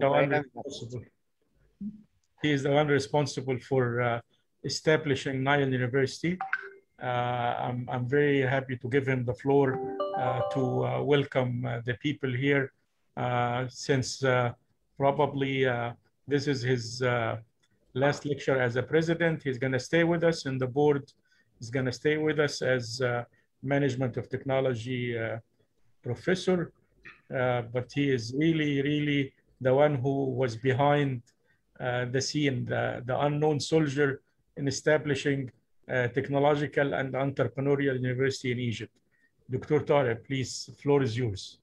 the one responsible. He is the one responsible for uh, establishing Nile University. Uh, I'm, I'm very happy to give him the floor uh, to uh, welcome uh, the people here uh, since probably this is his last lecture as a president. He's going to stay with us and the board. is going to stay with us as management of technology professor. but he is really, really the one who was behind uh, the scene, the, the unknown soldier in establishing uh, technological and entrepreneurial university in Egypt. Dr. Tarek, please, floor is yours.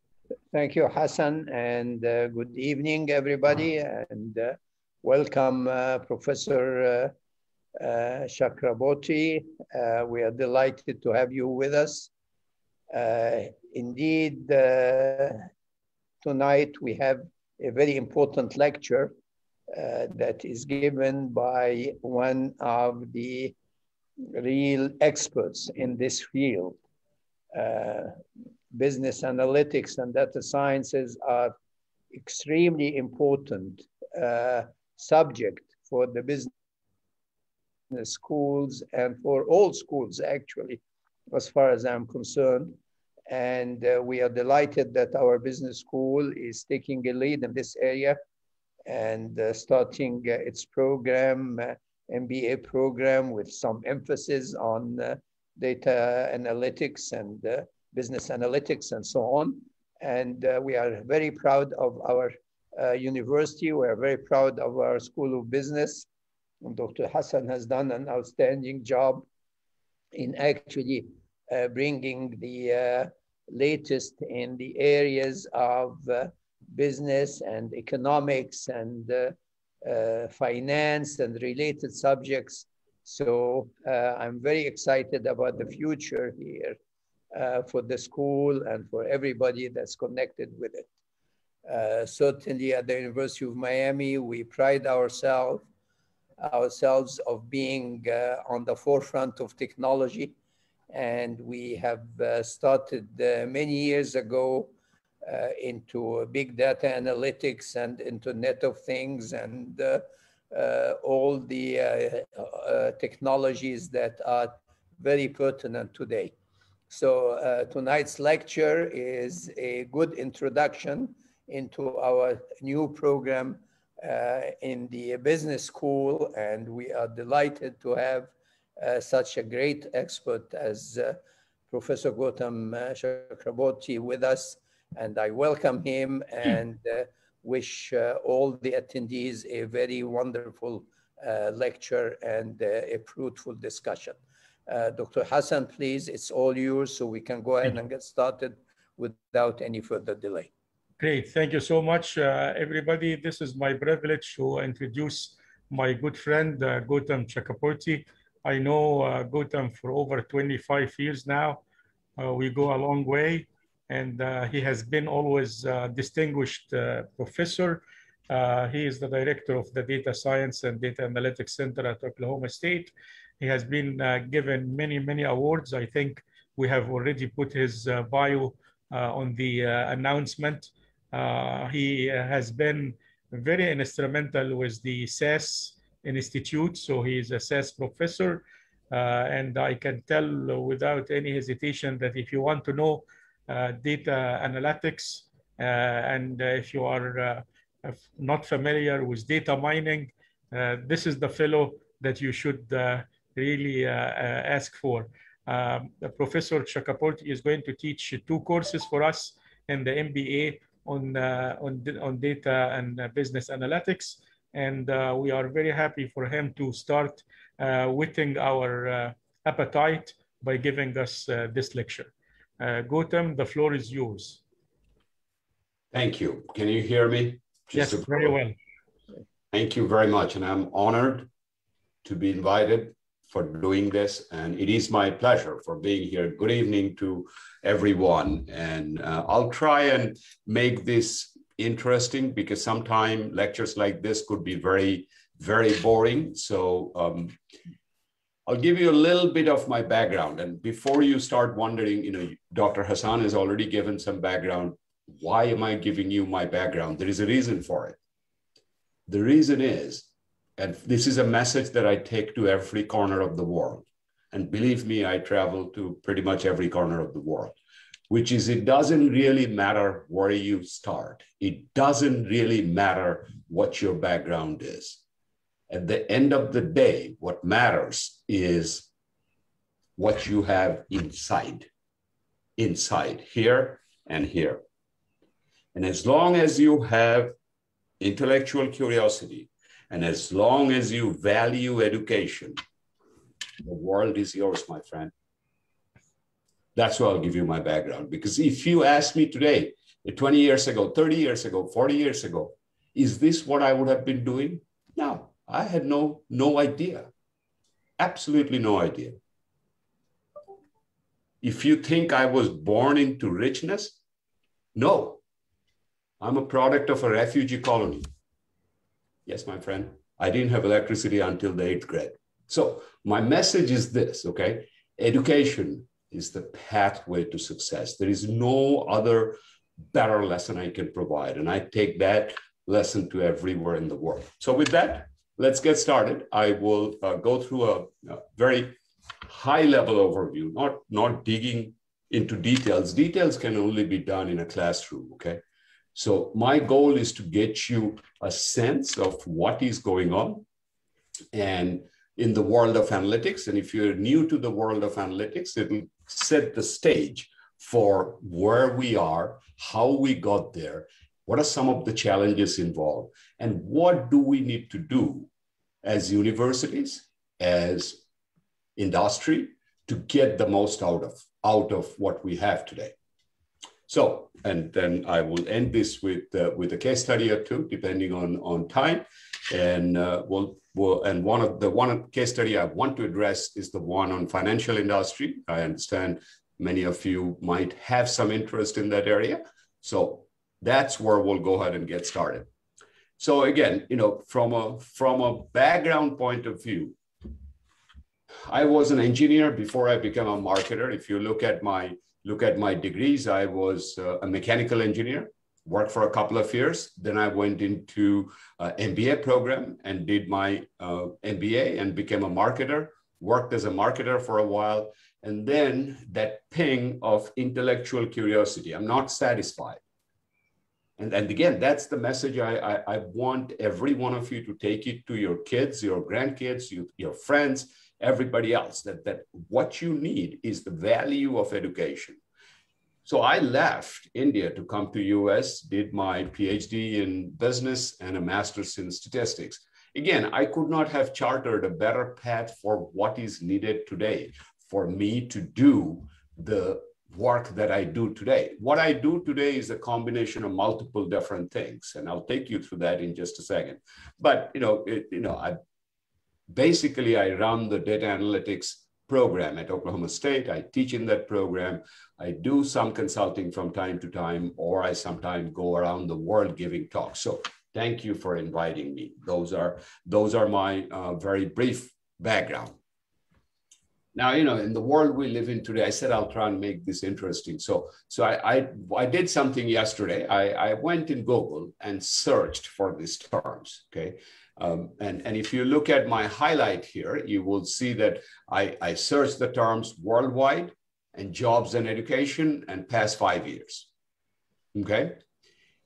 Thank you, Hassan, and uh, good evening, everybody, and uh, welcome, uh, Professor Chakraborty. we are delighted to have you with us. indeed, tonight we have a very important lecture uh, that is given by one of the real experts in this field. Uh, business analytics and data sciences are extremely important uh, subject for the business schools and for all schools actually, as far as I'm concerned. And uh, we are delighted that our business school is taking a lead in this area and uh, starting uh, its program, uh, MBA program with some emphasis on uh, data analytics and business analytics and so on. And we are very proud of our university. We are very proud of our School of Business. And Dr. Hassan has done an outstanding job in actually bringing the uh, latest in the areas of uh, business and economics and finance and related subjects. So I'm very excited about the future here for the school and for everybody that's connected with it. Uh, certainly at the University of Miami, we pride ourselves ourselves of being uh, on the forefront of technology and we have uh, started uh, many years ago uh, into big data analytics and Internet of Things and all the technologies that are very pertinent today. So uh, tonight's lecture is a good introduction into our new program uh, in the business school. And we are delighted to have such a great expert as uh, Professor Goutam uh, Chakraborty with us. And I welcome him and wish all the attendees a very wonderful lecture and a fruitful discussion. Uh, Dr. Hassan, please, it's all yours so we can go ahead and get started without any further delay. Great, thank you so much, uh, everybody. This is my privilege to introduce my good friend, uh, Goutam Chakraborty. I know uh, Goutam for over 25 years now. Uh, we go a long way, and uh, he has been always a distinguished uh, professor. Uh, he is the director of the Data Science and Data Analytics Center at Oklahoma State. He has been uh, given many, many awards. I think we have already put his bio on the announcement. he has been very instrumental with the SAS institute. So he is a SAS professor. Uh, and I can tell without any hesitation that if you want to know uh, data analytics uh, and if you are uh, not familiar with data mining, uh, this is the fellow that you should really ask for. Um, Professor Chakraborty is going to teach two courses for us in the MBA on, on, on data and business analytics and uh, we are very happy for him to start uh, whetting our uh, appetite by giving us uh, this lecture. Uh, Goutam, the floor is yours. Thank you. Can you hear me? Just yes, very well. Thank you very much. And I'm honored to be invited for doing this. And it is my pleasure for being here. Good evening to everyone. And uh, I'll try and make this interesting because sometimes lectures like this could be very, very boring. So um, I'll give you a little bit of my background. And before you start wondering, you know, Dr. Hassan has already given some background. Why am I giving you my background? There is a reason for it. The reason is, and this is a message that I take to every corner of the world. And believe me, I travel to pretty much every corner of the world, which is it doesn't really matter where you start. It doesn't really matter what your background is. At the end of the day, what matters is what you have inside, inside here and here. And as long as you have intellectual curiosity, and as long as you value education, the world is yours, my friend. That's why I'll give you my background. Because if you ask me today, 20 years ago, 30 years ago, 40 years ago, is this what I would have been doing? No, I had no, no idea. Absolutely no idea. If you think I was born into richness, no, I'm a product of a refugee colony. Yes, my friend, I didn't have electricity until the eighth grade. So my message is this, okay? Education is the pathway to success. There is no other better lesson I can provide. And I take that lesson to everywhere in the world. So with that, let's get started. I will uh, go through a, a very high level overview, not, not digging into details. Details can only be done in a classroom, okay? So my goal is to get you a sense of what is going on and in the world of analytics. And if you're new to the world of analytics, it'll set the stage for where we are, how we got there, what are some of the challenges involved, and what do we need to do as universities, as industry to get the most out of out of what we have today. So, and then I will end this with uh, with a case study or two, depending on on time, and uh, we'll, and one of the one case study I want to address is the one on financial industry. I understand many of you might have some interest in that area, so that's where we'll go ahead and get started. So again, you know, from a from a background point of view, I was an engineer before I became a marketer. If you look at my look at my degrees, I was uh, a mechanical engineer, worked for a couple of years. Then I went into uh, MBA program and did my uh, MBA and became a marketer. Worked as a marketer for a while, and then that ping of intellectual curiosity. I'm not satisfied. And, and again, that's the message I, I, I want every one of you to take it to your kids, your grandkids, you, your friends, everybody else that, that what you need is the value of education. So I left India to come to US, did my PhD in business and a master's in statistics. Again, I could not have chartered a better path for what is needed today for me to do the work that I do today. What I do today is a combination of multiple different things, and I'll take you through that in just a second. But you know, it, you know, I basically, I run the data analytics program at Oklahoma State. I teach in that program. I do some consulting from time to time, or I sometimes go around the world giving talks. So thank you for inviting me. Those are, those are my uh, very brief background. Now, you know, in the world we live in today, I said I'll try and make this interesting. So, so I, I, I did something yesterday. I, I went in Google and searched for these terms, okay? Um, and, and if you look at my highlight here, you will see that I, I searched the terms worldwide and jobs and education and past five years. Okay.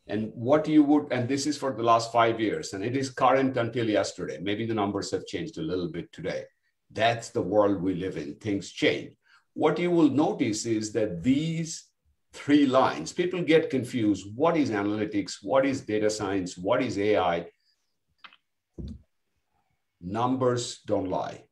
And what you would, and this is for the last five years, and it is current until yesterday. Maybe the numbers have changed a little bit today. That's the world we live in. Things change. What you will notice is that these three lines, people get confused. What is analytics? What is data science? What is AI? numbers don't lie.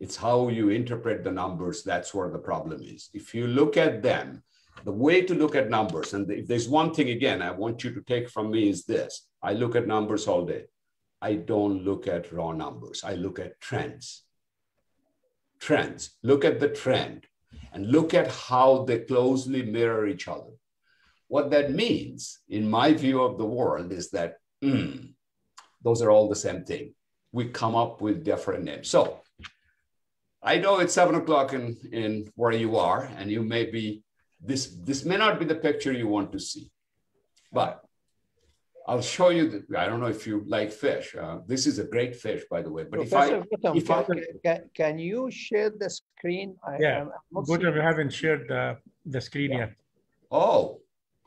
It's how you interpret the numbers that's where the problem is. If you look at them, the way to look at numbers, and if there's one thing again I want you to take from me is this I look at numbers all day. I don't look at raw numbers, I look at trends. Trends. Look at the trend and look at how they closely mirror each other. What that means, in my view of the world, is that mm, those are all the same thing we come up with different names. So I know it's seven o'clock in, in where you are, and you may be, this, this may not be the picture you want to see, but I'll show you. The, I don't know if you like fish. Uh, this is a great fish, by the way. But Professor if I, Goutam, if I can, can, can you share the screen? I, Yeah. I'm- I'm not Good, seeing- we haven't shared the, the screen Yeah. yet. oh,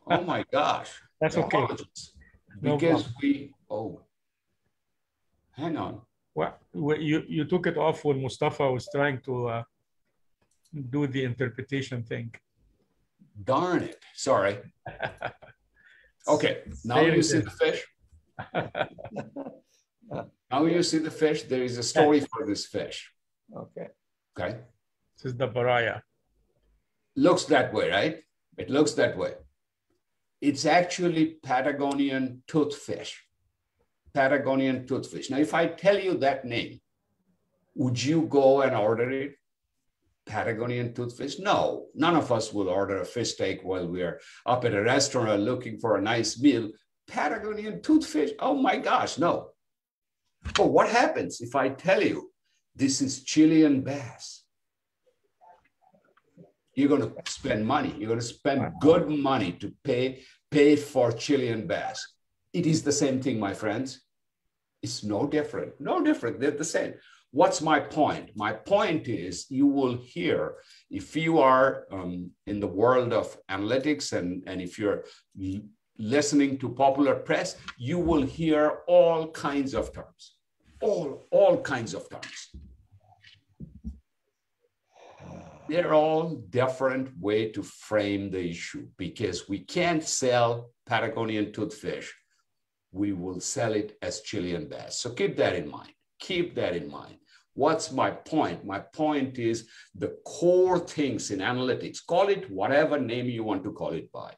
oh my gosh. That's okay. Apologies. No Because problem. we, oh, hang on. Well, you, you took it off when Mustafa was trying to uh, do the interpretation thing. Darn it. Sorry. Okay, now There you see the fish. Now you see the fish. There is a story for this fish. Okay. Okay. This is the baraya. Looks that way, right? It looks that way. It's actually Patagonian toothfish. Patagonian toothfish. Now, if I tell you that name, would you go and order it? Patagonian toothfish? No, none of us will order a fish steak while we're up at a restaurant looking for a nice meal. Patagonian toothfish? Oh my gosh, no. But what happens if I tell you this is Chilean bass? You're going to spend money. You're going to spend good money to pay pay for Chilean bass. It is the same thing, my friends. It's no different. No different. They're the same. What's my point? My point is you will hear if you are um, in the world of analytics and, and if you're listening to popular press, you will hear all kinds of terms, all, all kinds of terms. They're all different way to frame the issue because we can't sell Patagonian toothfish. We will sell it as Chilean bass. So keep that in mind. Keep that in mind. What's my point? My point is the core things in analytics, call it whatever name you want to call it by,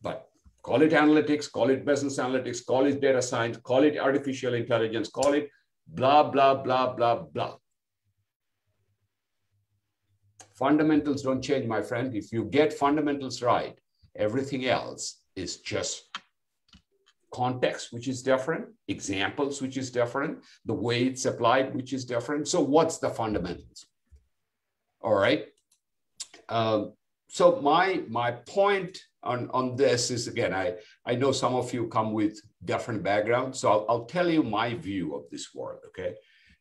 but call it analytics, call it business analytics, call it data science, call it artificial intelligence, call it blah, blah, blah, blah, blah. Fundamentals don't change, my friend. If you get fundamentals right, everything else is just context, which is different, examples, which is different, the way it's applied, which is different. So, what's the fundamentals? All right. Um, so my my point on on this is again, I I know some of you come with different backgrounds, so I'll, I'll tell you my view of this world, okay,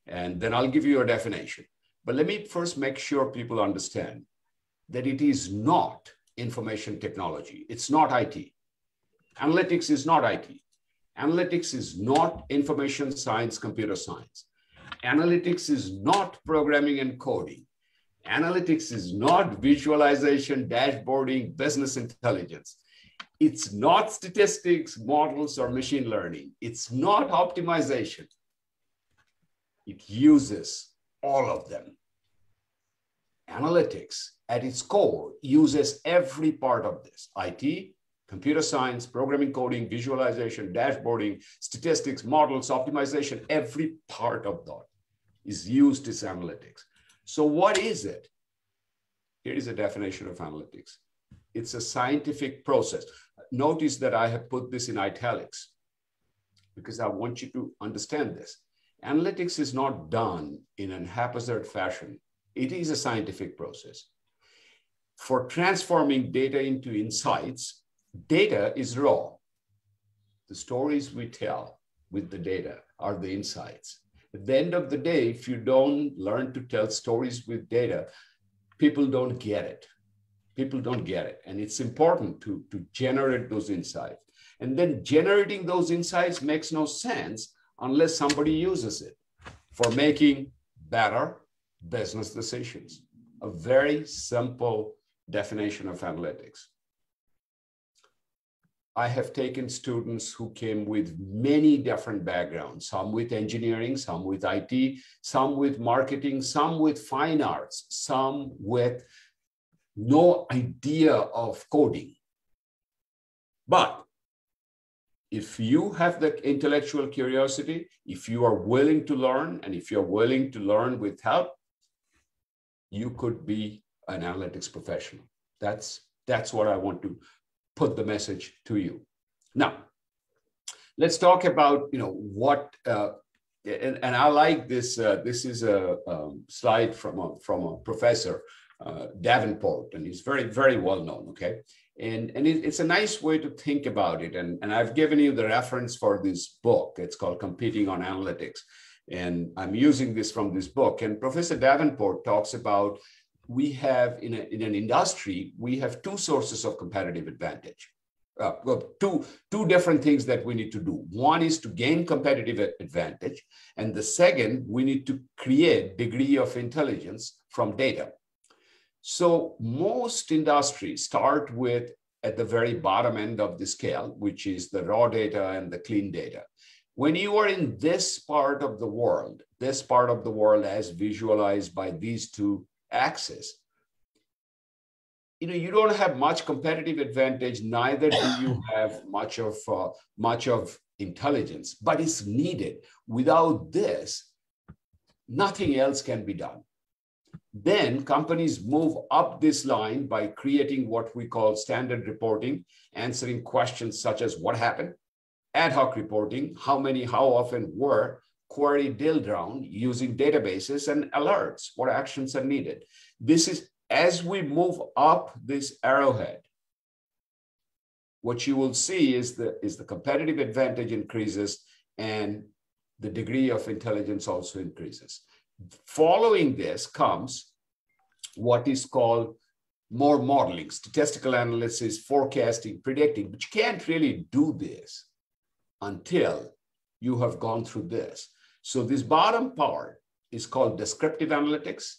and then I'll give you a definition. But let me first make sure people understand that it is not information technology. It's not IT. Analytics is not IT. Analytics is not information science, computer science. Analytics is not programming and coding. Analytics is not visualization, dashboarding, business intelligence. It's not statistics, models, or machine learning. It's not optimization. It uses all of them. Analytics at its core uses every part of this IT, computer science, programming, coding, visualization, dashboarding, statistics, models, optimization, every part of that is used as analytics. So, what is it? Here is a definition of analytics it's a scientific process. Notice that I have put this in italics because I want you to understand this. Analytics is not done in an haphazard fashion, it is a scientific process. For transforming data into insights, data is raw. The stories we tell with the data are the insights. At the end of the day, if you don't learn to tell stories with data, people don't get it. People don't get it. And it's important to, to generate those insights. And then generating those insights makes no sense unless somebody uses it for making better business decisions. A very simple definition of analytics. I have taken students who came with many different backgrounds, some with engineering, some with IT, some with marketing, some with fine arts, some with no idea of coding. But if you have the intellectual curiosity, if you are willing to learn, and if you're willing to learn with help, you could be an analytics professional. That's, that's what I want to put the message to you. Now, let's talk about, you know, what, uh, and, and I like this, uh, this is a um, slide from a, from a professor, uh, Davenport, and he's very, very well known, okay? And, and it, it's a nice way to think about it. And, and I've given you the reference for this book. It's called Competing on Analytics. And I'm using this from this book. And Professor Davenport talks about we have in, a, in an industry, we have two sources of competitive advantage. Uh, well, two, two different things that we need to do. One is to gain competitive advantage. And the second, we need to create degree of intelligence from data. So most industries start with at the very bottom end of the scale, which is the raw data and the clean data. When you are in this part of the world, this part of the world as visualized by these two axes, you know you don't have much competitive advantage neither do you have much of uh, much of intelligence but it's needed. Without this nothing else can be done. Then companies move up this line by creating what we call standard reporting, answering questions such as what happened, ad hoc reporting, how many, how often were, query drill down using databases and alerts, what actions are needed. This is as we move up this arrowhead, what you will see is the, is the competitive advantage increases and the degree of intelligence also increases. Following this comes what is called more modeling, statistical analysis, forecasting, predicting, but you can't really do this until you have gone through this. So this bottom part is called descriptive analytics.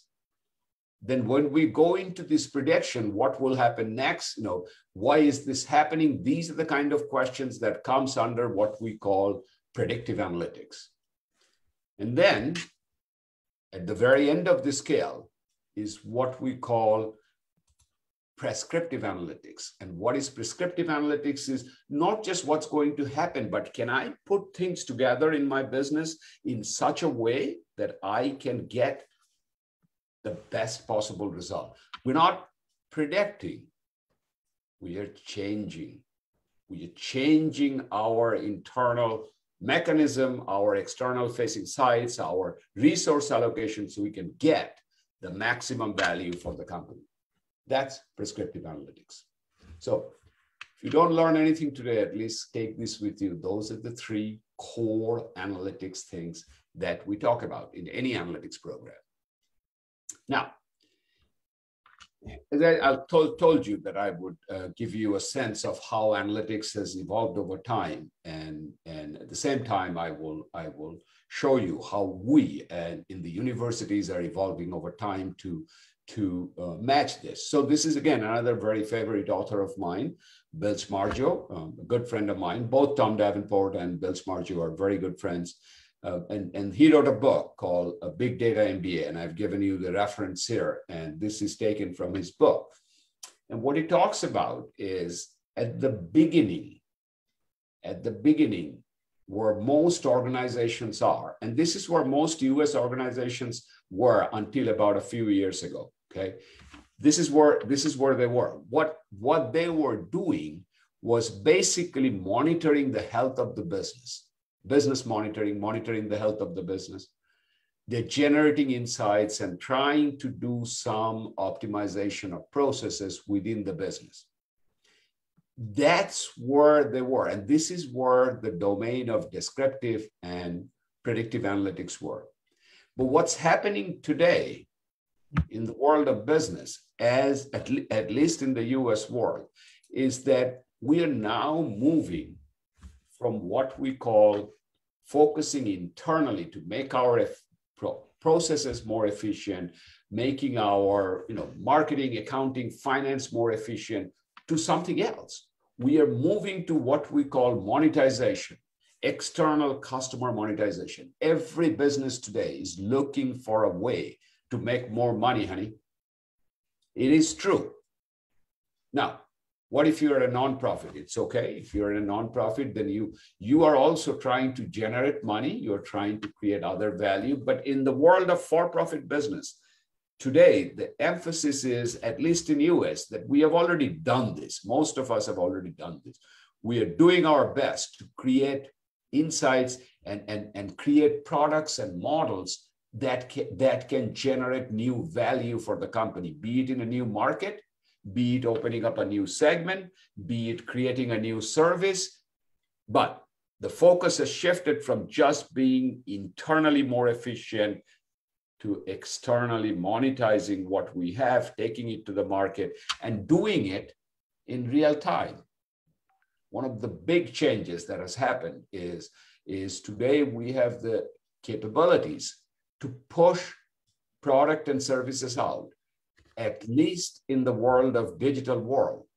Then when we go into this prediction, what will happen next? You know, why is this happening? These are the kind of questions that comes under what we call predictive analytics. And then at the very end of the scale is what we call prescriptive analytics. And what is prescriptive analytics is not just what's going to happen, but can I put things together in my business in such a way that I can get the best possible result? We're not predicting, we are changing. We are changing our internal mechanism, our external facing sites, our resource allocation so we can get the maximum value for the company. That's prescriptive analytics. So if you don't learn anything today, at least take this with you. Those are the three core analytics things that we talk about in any analytics program. Now, as I, I told, told you that I would uh, give you a sense of how analytics has evolved over time, and and at the same time, I will I will show you how we and in the universities are evolving over time to to uh, match this. So this is again another very favorite author of mine, Bill Schmarzo, um, a good friend of mine. Both Tom Davenport and Bill Schmarzo are very good friends. Uh, and, and he wrote a book called a Big Data MBA, and I've given you the reference here, and this is taken from his book. And what he talks about is at the beginning, at the beginning, where most organizations are, and this is where most US organizations were until about a few years ago. Okay. This is where this is where they were. What what they were doing was basically monitoring the health of the business business monitoring, monitoring the health of the business. They're generating insights and trying to do some optimization of processes within the business. That's where they were. And this is where the domain of descriptive and predictive analytics were. But what's happening today in the world of business, as at, le- at least in the US world, is that we are now moving from what we call focusing internally to make our pro- processes more efficient, making our you know, marketing, accounting, finance more efficient to something else. We are moving to what we call monetization, external customer monetization. Every business today is looking for a way to make more money, honey. It is true. Now, what if you're a nonprofit? It's okay. If you're in a nonprofit, then you you are also trying to generate money. You're trying to create other value. But in the world of for-profit business, today the emphasis is, at least in US, that we have already done this. Most of us have already done this. We are doing our best to create insights and, and, and create products and models that can, that can generate new value for the company, be it in a new market be it opening up a new segment, be it creating a new service. But the focus has shifted from just being internally more efficient to externally monetizing what we have, taking it to the market, and doing it in real time. One of the big changes that has happened is, is today we have the capabilities to push product and services out, at least in the world of digital world,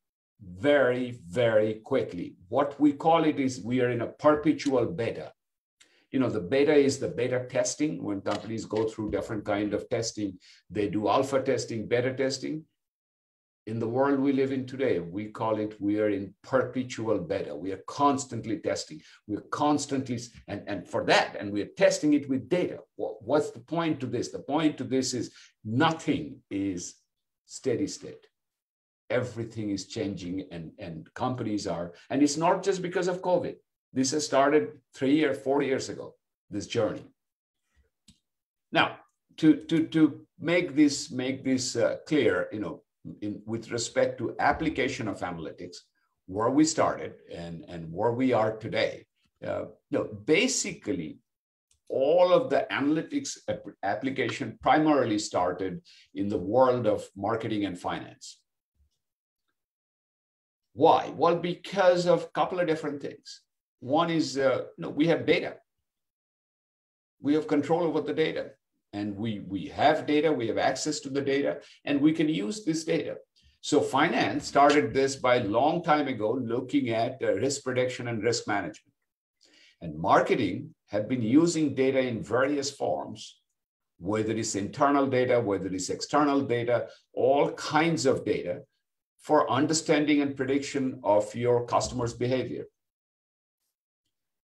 very, very quickly. What we call it is we are in a perpetual beta. You know, the beta is the beta testing. When companies go through different kind of testing, they do alpha testing, beta testing. In the world we live in today, we call it we are in perpetual beta. We are constantly testing. We're constantly, and, and for that, and we're testing it with data. what's the point to this? The point to this is nothing is steady state everything is changing and, and companies are, and it's not just because of COVID. This has started three or four years ago, this journey. Now, to, to, to make this, make this uh, clear, you know, in, with respect to application of analytics, where we started and, and where we are today, uh, you know, basically all of the analytics application primarily started in the world of marketing and finance. Why? Well, because of a couple of different things. One is, uh, you know, we have data. We have control over the data and we, we have data, we have access to the data, and we can use this data. So finance started this by a long time ago, looking at uh, risk prediction and risk management. And marketing have been using data in various forms, whether it's internal data, whether it's external data, all kinds of data for understanding and prediction of your customers' behavior.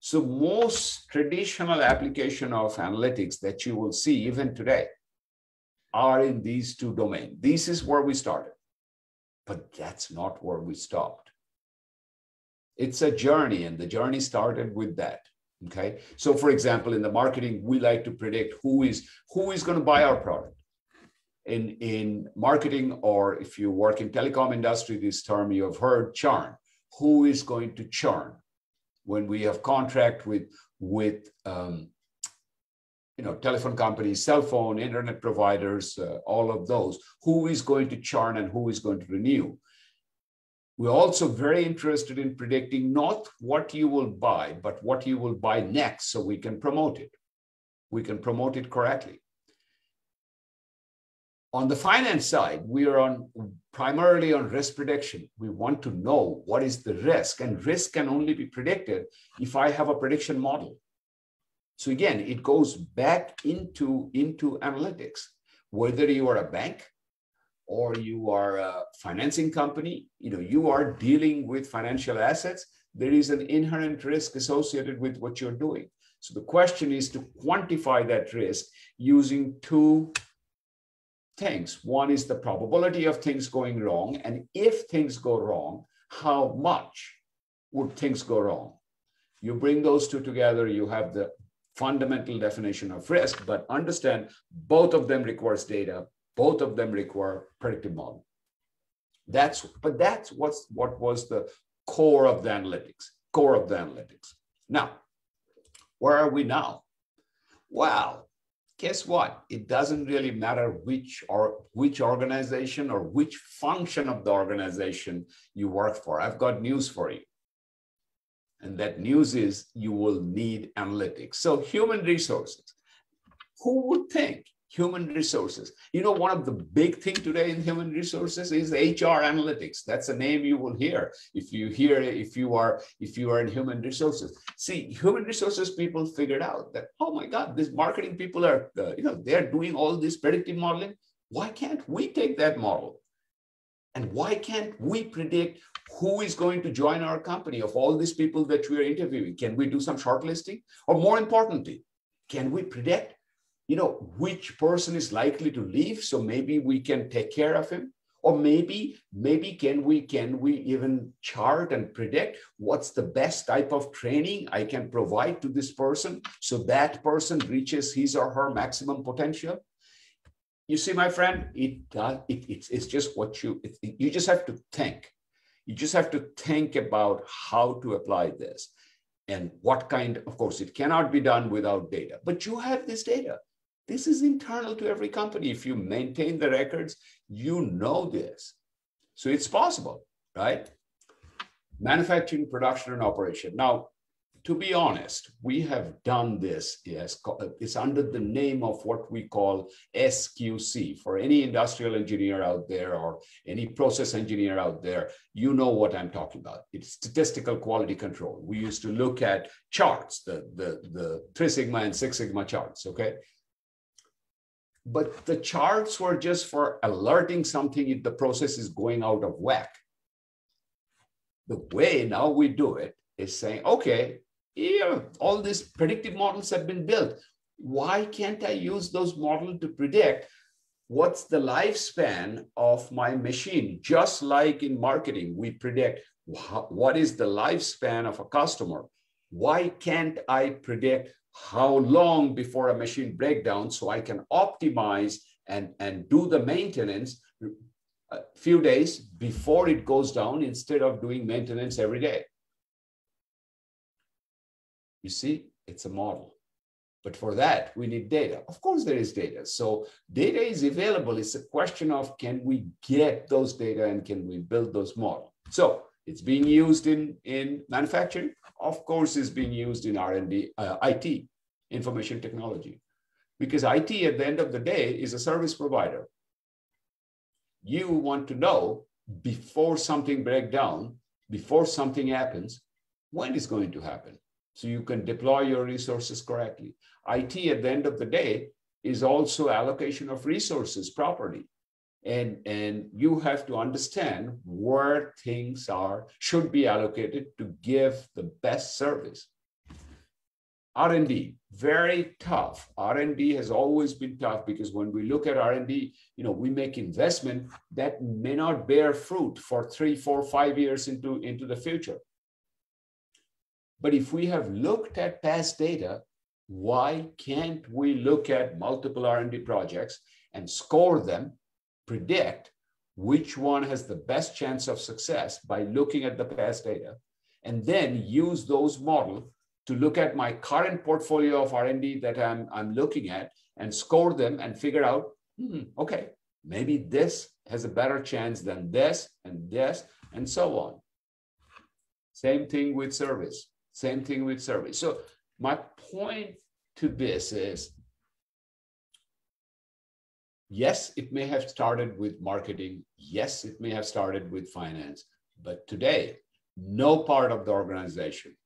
So most traditional application of analytics that you will see even today are in these two domains. This is where we started, but that's not where we stopped. It's a journey and the journey started with that. Okay. So for example, in the marketing, we like to predict who is who is going to buy our product in, in marketing or if you work in telecom industry, this term you have heard, churn. Who is going to churn? When we have contract with, with um, you know, telephone companies, cell phone, internet providers, uh, all of those, who is going to churn and who is going to renew? We're also very interested in predicting not what you will buy, but what you will buy next so we can promote it. We can promote it correctly. On the finance side, we are on primarily on risk prediction. We want to know what is the risk, and risk can only be predicted if I have a prediction model. So again, it goes back into, into analytics. Whether you are a bank or you are a financing company, you know, you are dealing with financial assets, there is an inherent risk associated with what you're doing. So the question is to quantify that risk using two things. One is the probability of things going wrong. And if things go wrong, how much would things go wrong? You bring those two together, you have the fundamental definition of risk, but understand both of them requires data, both of them require predictive model. That's, but that's what's, what was the core of the analytics, core of the analytics. Now, where are we now? Well, guess what? It doesn't really matter which or which organization or which function of the organization you work for. I've got news for you. And that news is you will need analytics. So human resources. Who would think human resources. You know, one of the big thing today in human resources is HR analytics. That's a name you will hear if you hear if you are if you are in human resources. See, human resources people figured out that oh my God, these marketing people are uh, you know they're doing all this predictive modeling. Why can't we take that model? And why can't we predict who is going to join our company of all these people that we are interviewing? Can we do some shortlisting? Or more importantly, can we predict you know, which person is likely to leave. So maybe we can take care of him. Or maybe, maybe can we can we even chart and predict what's the best type of training I can provide to this person so that person reaches his or her maximum potential? you see, my friend, it does. It, it's, it's just what you. It, you just have to think. You just have to think about how to apply this, and what kind. Of course, it cannot be done without data. But you have this data. This is internal to every company. If you maintain the records, you know this. So it's possible, right? Manufacturing, production, and operation. Now, to be honest, we have done this. Yes, uh, it's under the name of what we call SQC. For any industrial engineer out there or any process engineer out there, you know what I'm talking about. It's statistical quality control. We used to look at charts, the, the, the Three Sigma and Six Sigma charts, okay? But the charts were just for alerting something if the process is going out of whack. The way now we do it is saying, okay, yeah, all these predictive models have been built. Why can't I use those models to predict what's the lifespan of my machine? Just like in marketing, we predict what is the lifespan of a customer. Why can't I predict how long before a machine breakdown so I can optimize and, and do the maintenance a few days before it goes down instead of doing maintenance every day. You see, it's a model. But for that, we need data. Of course, there is data. So data is available. It's a question of can we get those data and can we build those models? So it's being used in, in manufacturing. Of course, it's being used in R&D, uh, IT, information technology. Because IT, at the end of the day, is a service provider. You want to know before something breaks down, before something happens, when is going to happen so you can deploy your resources correctly. IT at the end of the day is also allocation of resources properly. And, and you have to understand where things are, should be allocated to give the best service. R&D, very tough. R&D has always been tough because when we look at R&D, you know, we make investment that may not bear fruit for three, four, five years into, into the future. But if we have looked at past data, why can't we look at multiple R&D projects and score them, predict which one has the best chance of success by looking at the past data, and then use those models to look at my current portfolio of R&D that I'm, I'm looking at and score them and figure out, hmm, okay, maybe this has a better chance than this and this and so on. Same thing with service. Same thing with service. So my point to this is, yes, it may have started with marketing. Yes, it may have started with finance. But today, no part of the organization,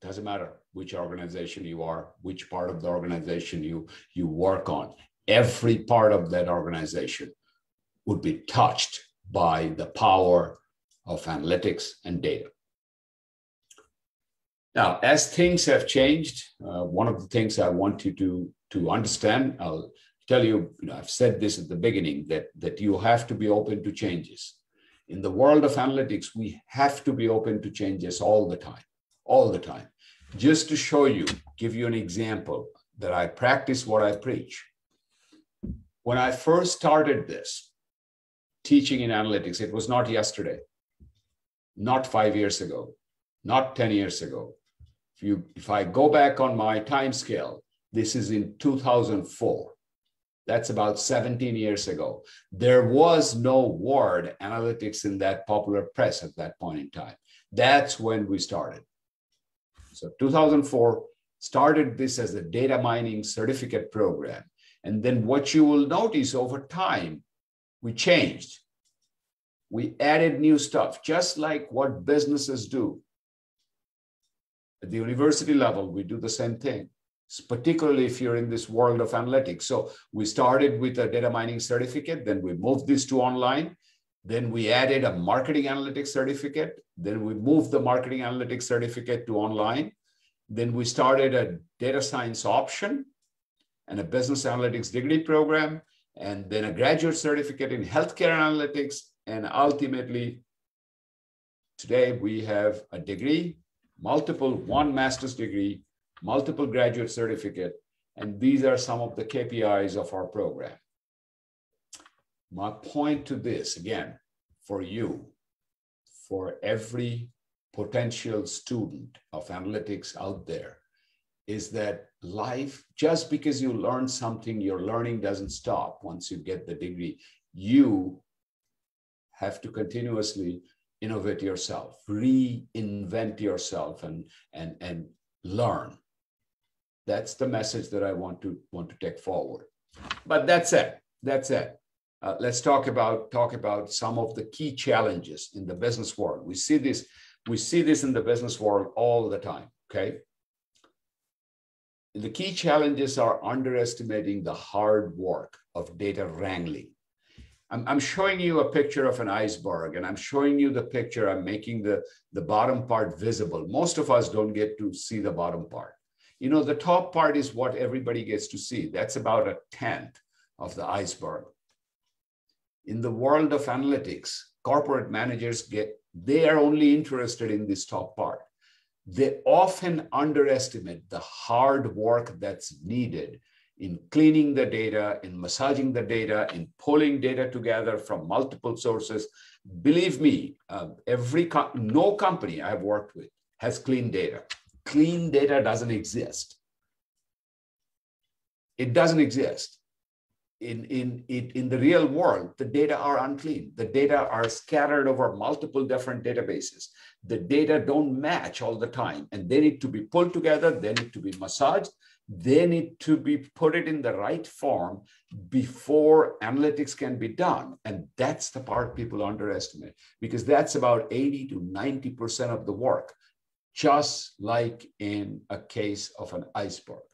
doesn't matter which organization you are, which part of the organization you, you work on, every part of that organization would be touched by the power of analytics and data. Now, as things have changed, uh, one of the things I want you to, to understand, I'll tell you, you know, I've said this at the beginning, that, that you have to be open to changes. In the world of analytics, we have to be open to changes all the time, all the time. Just to show you, give you an example that I practice what I preach. When I first started this, teaching in analytics, it was not yesterday, not five years ago, not 10 years ago, if you if I go back on my time scale, this is in 2004. That's about 17 years ago. There was no word analytics in that popular press at that point in time. That's when we started. So 2004 started this as a data mining certificate program. And then what you will notice over time, we changed. We added new stuff, just like what businesses do. At the university level, we do the same thing, particularly if you're in this world of analytics. So we started with a data mining certificate, then we moved this to online. Then we added a marketing analytics certificate. Then we moved the marketing analytics certificate to online. Then we started a data science option and a business analytics degree program, and then a graduate certificate in healthcare analytics. And ultimately, today we have a degree multiple one master's degree, multiple graduate certificate, and these are some of the KPIs of our program. My point to this, again, for you, for every potential student of analytics out there, is that life, just because you learn something, your learning doesn't stop once you get the degree. You have to continuously innovate yourself, reinvent yourself, and, and, and learn. That's the message that I want to want to take forward. But that's it. That's it. Uh, let's talk about talk about some of the key challenges in the business world. We see this we see this in the business world all the time. Okay. The key challenges are underestimating the hard work of data wrangling. I'm, I'm showing you a picture of an iceberg and I'm showing you the picture. I'm making the, the bottom part visible. Most of us don't get to see the bottom part. You know, the top part is what everybody gets to see. That's about a tenth of the iceberg. In the world of analytics, corporate managers get, they are only interested in this top part. They often underestimate the hard work that's needed in cleaning the data, in massaging the data, in pulling data together from multiple sources. Believe me, uh, every co no company I've worked with has clean data. Clean data doesn't exist. It doesn't exist. In, in, in, in the real world, the data are unclean. The data are scattered over multiple different databases. The data don't match all the time, and they need to be pulled together. They need to be massaged they need to be put it in the right form before analytics can be done. And that's the part people underestimate because that's about 80 to 90% of the work, just like in a case of an iceberg.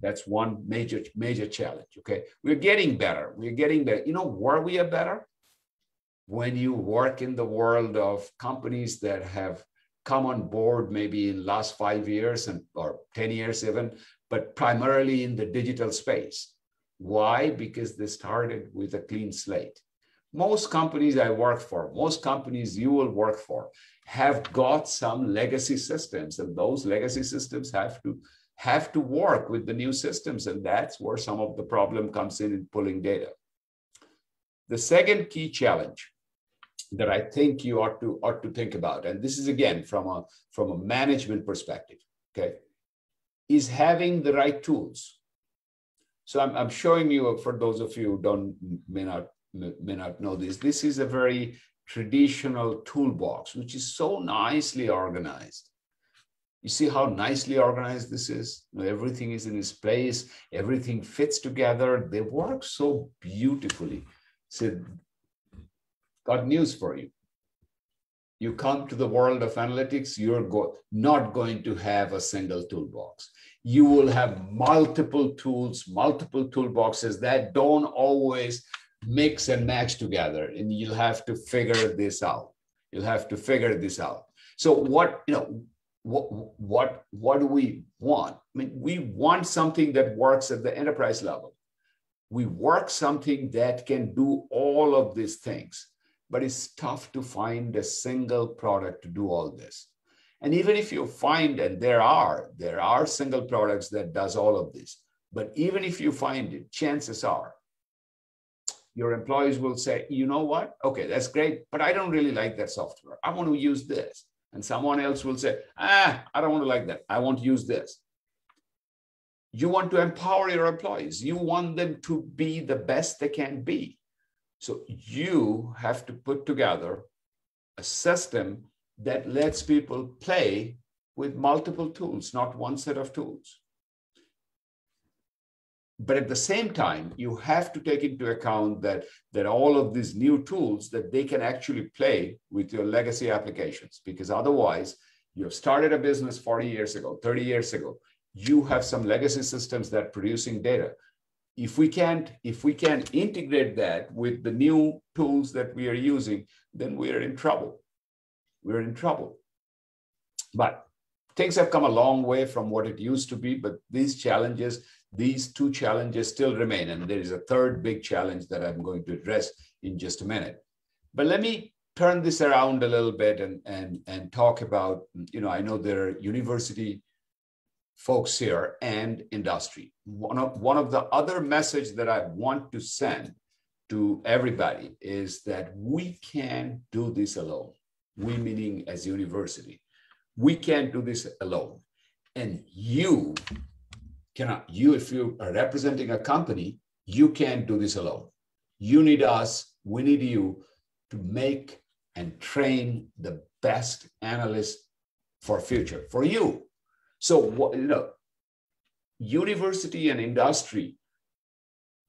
That's one major, major challenge. Okay. We're getting better. We're getting better. You know where we are better? When you work in the world of companies that have come on board maybe in last five years and or 10 years even, but primarily in the digital space. Why? Because they started with a clean slate. Most companies I work for, most companies you will work for, have got some legacy systems, and those legacy systems have to have to work with the new systems, and that's where some of the problem comes in in pulling data. The second key challenge that I think you ought to ought to think about, and this is again from a from a management perspective, okay, is having the right tools. So I'm, I'm showing you for those of you who don't may not may not know this. This is a very traditional toolbox, which is so nicely organized. You see how nicely organized this is? You know, everything is in its place, everything fits together. They work so beautifully. So got news for you. You come to the world of analytics, you're go not going to have a single toolbox. You will have multiple tools, multiple toolboxes that don't always mix and match together. And you'll have to figure this out. You'll have to figure this out. So what, you know, what, what, what do we want? I mean, we want something that works at the enterprise level. We work something that can do all of these things but it's tough to find a single product to do all this. And even if you find, and there are, there are single products that does all of this, but even if you find it, chances are your employees will say, you know what? Okay, that's great, but I don't really like that software. I want to use this. And someone else will say, ah, I don't want to like that. I want to use this. You want to empower your employees. You want them to be the best they can be. So you have to put together a system that lets people play with multiple tools, not one set of tools. But at the same time, you have to take into account that, that all of these new tools that they can actually play with your legacy applications, because otherwise you have started a business 40 years ago, 30 years ago, you have some legacy systems that producing data. If we can't if we can't integrate that with the new tools that we are using then we are in trouble. We're in trouble. But things have come a long way from what it used to be but these challenges these two challenges still remain and there is a third big challenge that i'm going to address in just a minute but let me turn this around a little bit and and and talk about you know i know there are university folks here and industry. One of, one of the other message that I want to send to everybody is that we can't do this alone. We meaning as university, we can't do this alone. And you cannot, you, if you are representing a company, you can't do this alone. You need us, we need you to make and train the best analysts for future, for you. So, what, you know, university and industry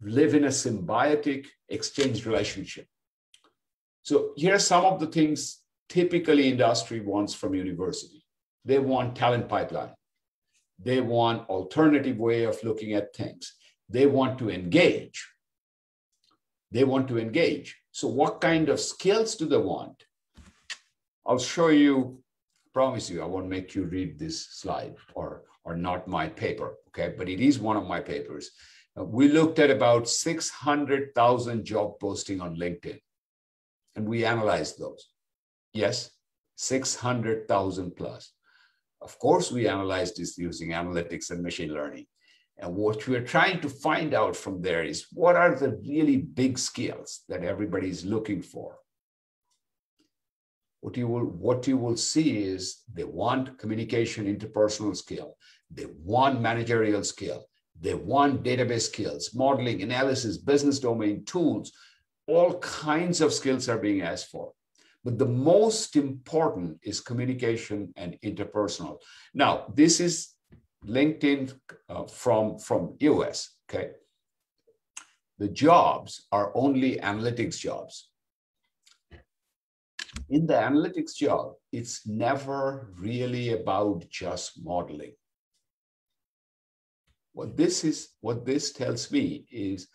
live in a symbiotic exchange relationship. So here are some of the things typically industry wants from university. They want talent pipeline. They want alternative way of looking at things. They want to engage. They want to engage. So what kind of skills do they want? I'll show you, promise you, I won't make you read this slide or, or not my paper, okay? But it is one of my papers. Uh, we looked at about 600,000 job posting on LinkedIn and we analyzed those. Yes, 600,000 plus. Of course, we analyzed this using analytics and machine learning. And what we're trying to find out from there is what are the really big skills that everybody is looking for? What you will what you will see is they want communication interpersonal skill, they want managerial skill, they want database skills, modeling, analysis, business domain tools, all kinds of skills are being asked for. But the most important is communication and interpersonal. Now, this is LinkedIn uh, from, from US, okay? The jobs are only analytics jobs. In the analytics job, it's never really about just modeling what this is, what this tells me is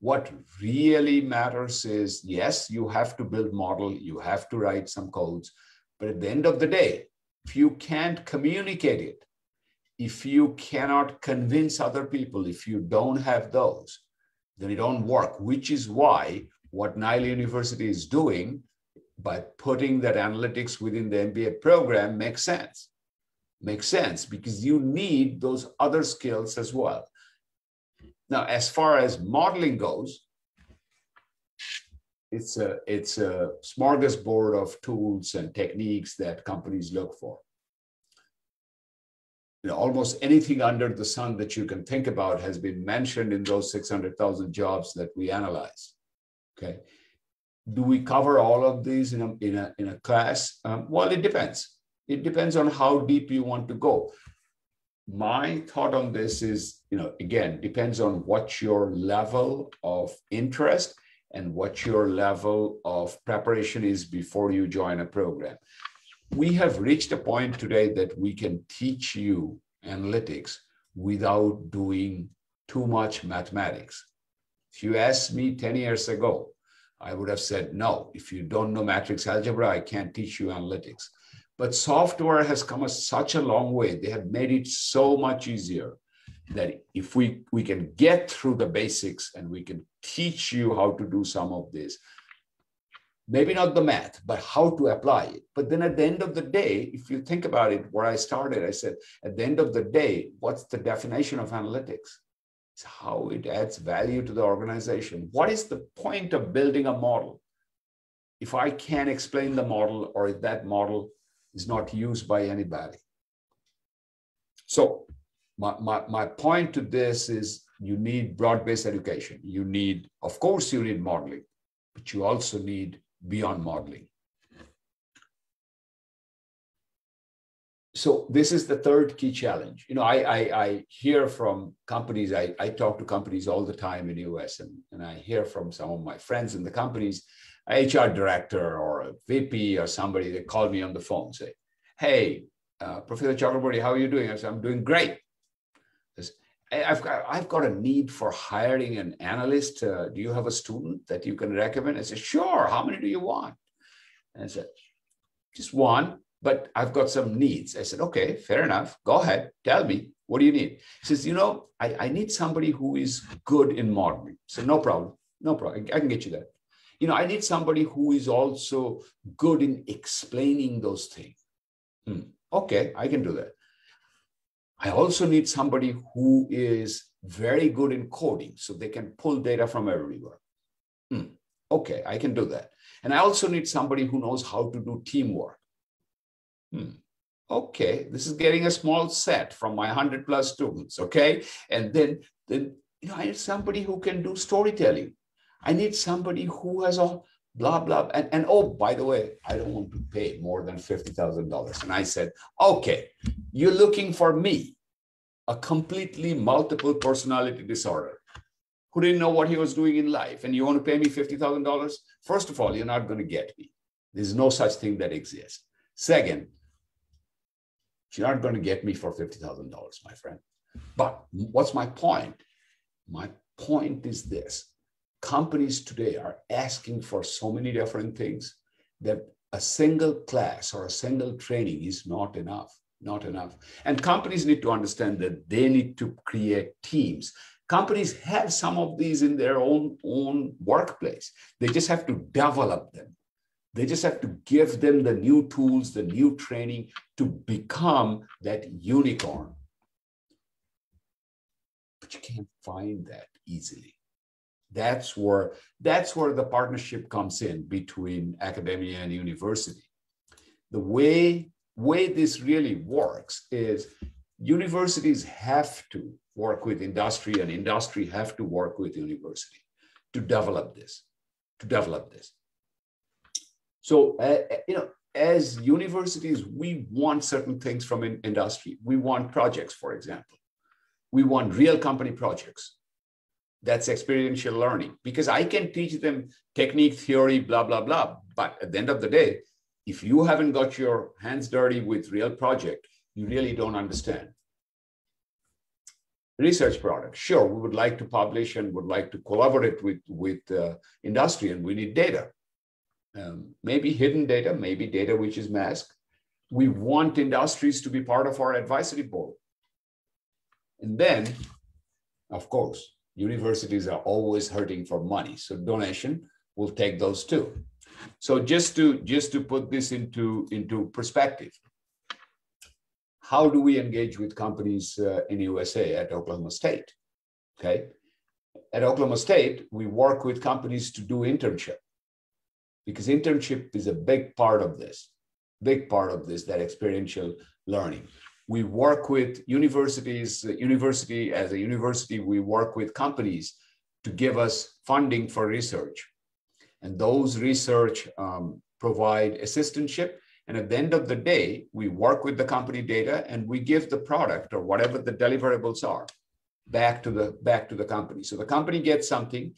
what really matters is yes, you have to build model, you have to write some codes, but at the end of the day, if you can't communicate it, if you cannot convince other people, if you don't have those, then it don't work, which is why what Nile University is doing by putting that analytics within the MBA program makes sense makes sense because you need those other skills as well. Now, as far as modeling goes, it's a it's a smorgasbord of tools and techniques that companies look for. You know, almost anything under the sun that you can think about has been mentioned in those 600,000 jobs that we analyze. Okay. Do we cover all of these in a, in a, in a class? Um, well, it depends. It depends on how deep you want to go. My thought on this is, you know, again, depends on what your level of interest and what your level of preparation is before you join a program. We have reached a point today that we can teach you analytics without doing too much mathematics. If you asked me 10 years ago, I would have said, no, if you don't know matrix algebra, I can't teach you analytics. But software has come a, such a long way. They have made it so much easier that if we, we can get through the basics and we can teach you how to do some of this, maybe not the math, but how to apply it. But then at the end of the day, if you think about it, where I started, I said, at the end of the day, what's the definition of analytics? It's how it adds value to the organization. What is the point of building a model? If I can't explain the model or if that model is not used by anybody. So my, my, my point to this is you need broad-based education. You need, of course, you need modeling, but you also need beyond modeling. So this is the third key challenge. You know, I, I, I hear from companies, I, I talk to companies all the time in the US, and, and I hear from some of my friends in the companies HR director or a VP or somebody that called me on the phone say, hey, uh, Professor Chakraborty, how are you doing? I said, I'm doing great. I've got, I've got a need for hiring an analyst. Uh, do you have a student that you can recommend? I said, sure. How many do you want? And I said, just one, but I've got some needs. I said, okay, fair enough. Go ahead. Tell me, what do you need? He says, you know, I, I need somebody who is good in modeling. So no problem. No problem. I can get you that you know, I need somebody who is also good in explaining those things. Hmm. Okay, I can do that. I also need somebody who is very good in coding so they can pull data from everywhere. Hmm. Okay, I can do that. And I also need somebody who knows how to do teamwork. Hmm. Okay, this is getting a small set from my 100 plus students. Okay. And then, then you know, I need somebody who can do storytelling. I need somebody who has a blah, blah. And, and oh, by the way, I don't want to pay more than $50,000. And I said, okay, you're looking for me, a completely multiple personality disorder who didn't know what he was doing in life. And you want to pay me $50,000? First of all, you're not going to get me. There's no such thing that exists. Second, you're not going to get me for $50,000, my friend. But what's my point? My point is this companies today are asking for so many different things that a single class or a single training is not enough not enough. And companies need to understand that they need to create teams. Companies have some of these in their own own workplace. They just have to develop them. They just have to give them the new tools the new training to become that unicorn. But you can't find that easily that's where that's where the partnership comes in between academia and university. The way way this really works is universities have to work with industry and industry have to work with university to develop this to develop this. So uh, you know as universities we want certain things from in industry. We want projects for example. We want real company projects that's experiential learning because I can teach them technique, theory, blah, blah, blah. But at the end of the day, if you haven't got your hands dirty with real project, you really don't understand. Research product, sure, we would like to publish and would like to collaborate with, with uh, industry and we need data. Um, maybe hidden data, maybe data which is masked. We want industries to be part of our advisory board. And then, of course, universities are always hurting for money. So donation will take those too. So just to just to put this into, into perspective, how do we engage with companies uh, in USA at Oklahoma State? Okay. At Oklahoma State, we work with companies to do internship because internship is a big part of this, big part of this, that experiential learning we work with universities, university as a university, we work with companies to give us funding for research. And those research um, provide assistantship. And at the end of the day, we work with the company data and we give the product or whatever the deliverables are back to the back to the company. So the company gets something,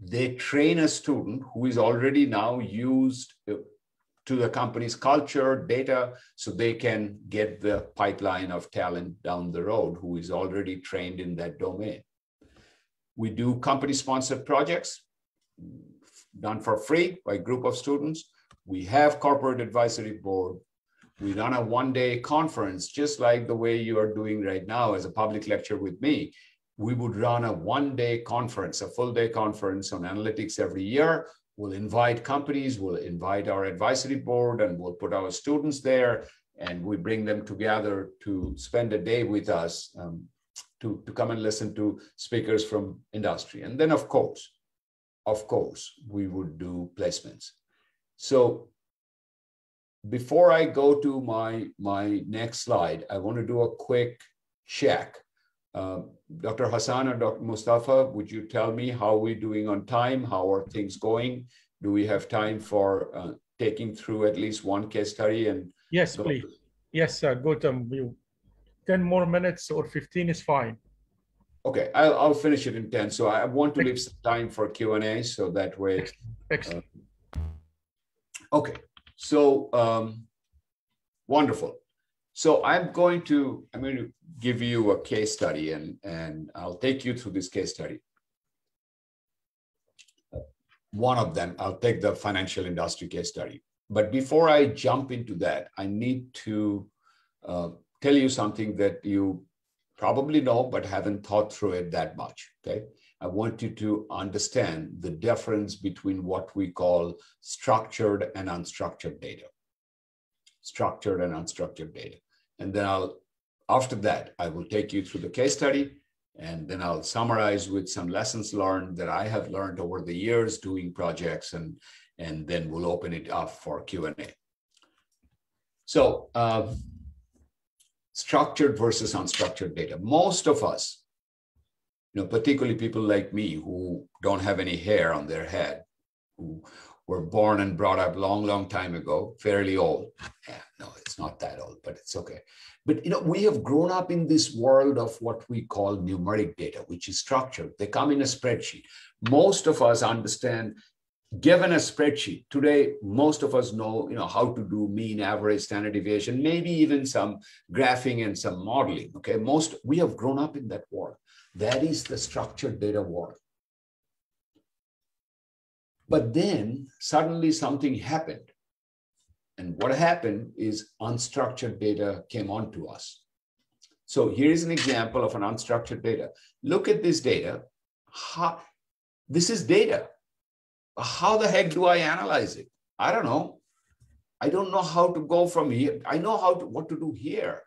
they train a student who is already now used to the company's culture, data, so they can get the pipeline of talent down the road who is already trained in that domain. We do company sponsored projects done for free by a group of students. We have corporate advisory board. We run a one day conference, just like the way you are doing right now as a public lecture with me. We would run a one day conference, a full day conference on analytics every year We'll invite companies, we'll invite our advisory board, and we'll put our students there, and we bring them together to spend a day with us um, to, to come and listen to speakers from industry. And then, of course, of course, we would do placements. So before I go to my, my next slide, I want to do a quick check uh, Dr. Hassan or Dr. Mustafa, would you tell me how we're doing on time? How are things going? Do we have time for uh, taking through at least one case study? And yes, please. Yes, uh, Goutam, you 10 more minutes or 15 is fine. Okay, I'll, I'll finish it in 10. So I want to leave some time for Q&A so that way. Excellent. Uh, okay, so um, wonderful. So I'm going to I'm going to give you a case study and, and I'll take you through this case study. One of them, I'll take the financial industry case study. But before I jump into that, I need to uh, tell you something that you probably know, but haven't thought through it that much. Okay. I want you to understand the difference between what we call structured and unstructured data. Structured and unstructured data and then I'll after that, I will take you through the case study and then I'll summarize with some lessons learned that I have learned over the years doing projects and, and then we'll open it up for Q&A. So uh, structured versus unstructured data. Most of us, you know, particularly people like me who don't have any hair on their head, who were born and brought up long, long time ago, fairly old. Yeah, no, it's not that old, but it's okay. But you know, we have grown up in this world of what we call numeric data, which is structured. They come in a spreadsheet. Most of us understand given a spreadsheet today most of us know you know how to do mean average standard deviation maybe even some graphing and some modeling okay most we have grown up in that world that is the structured data world but then suddenly something happened and what happened is unstructured data came onto us. So here's an example of an unstructured data. Look at this data. How, this is data. How the heck do I analyze it? I don't know. I don't know how to go from here. I know how to what to do here.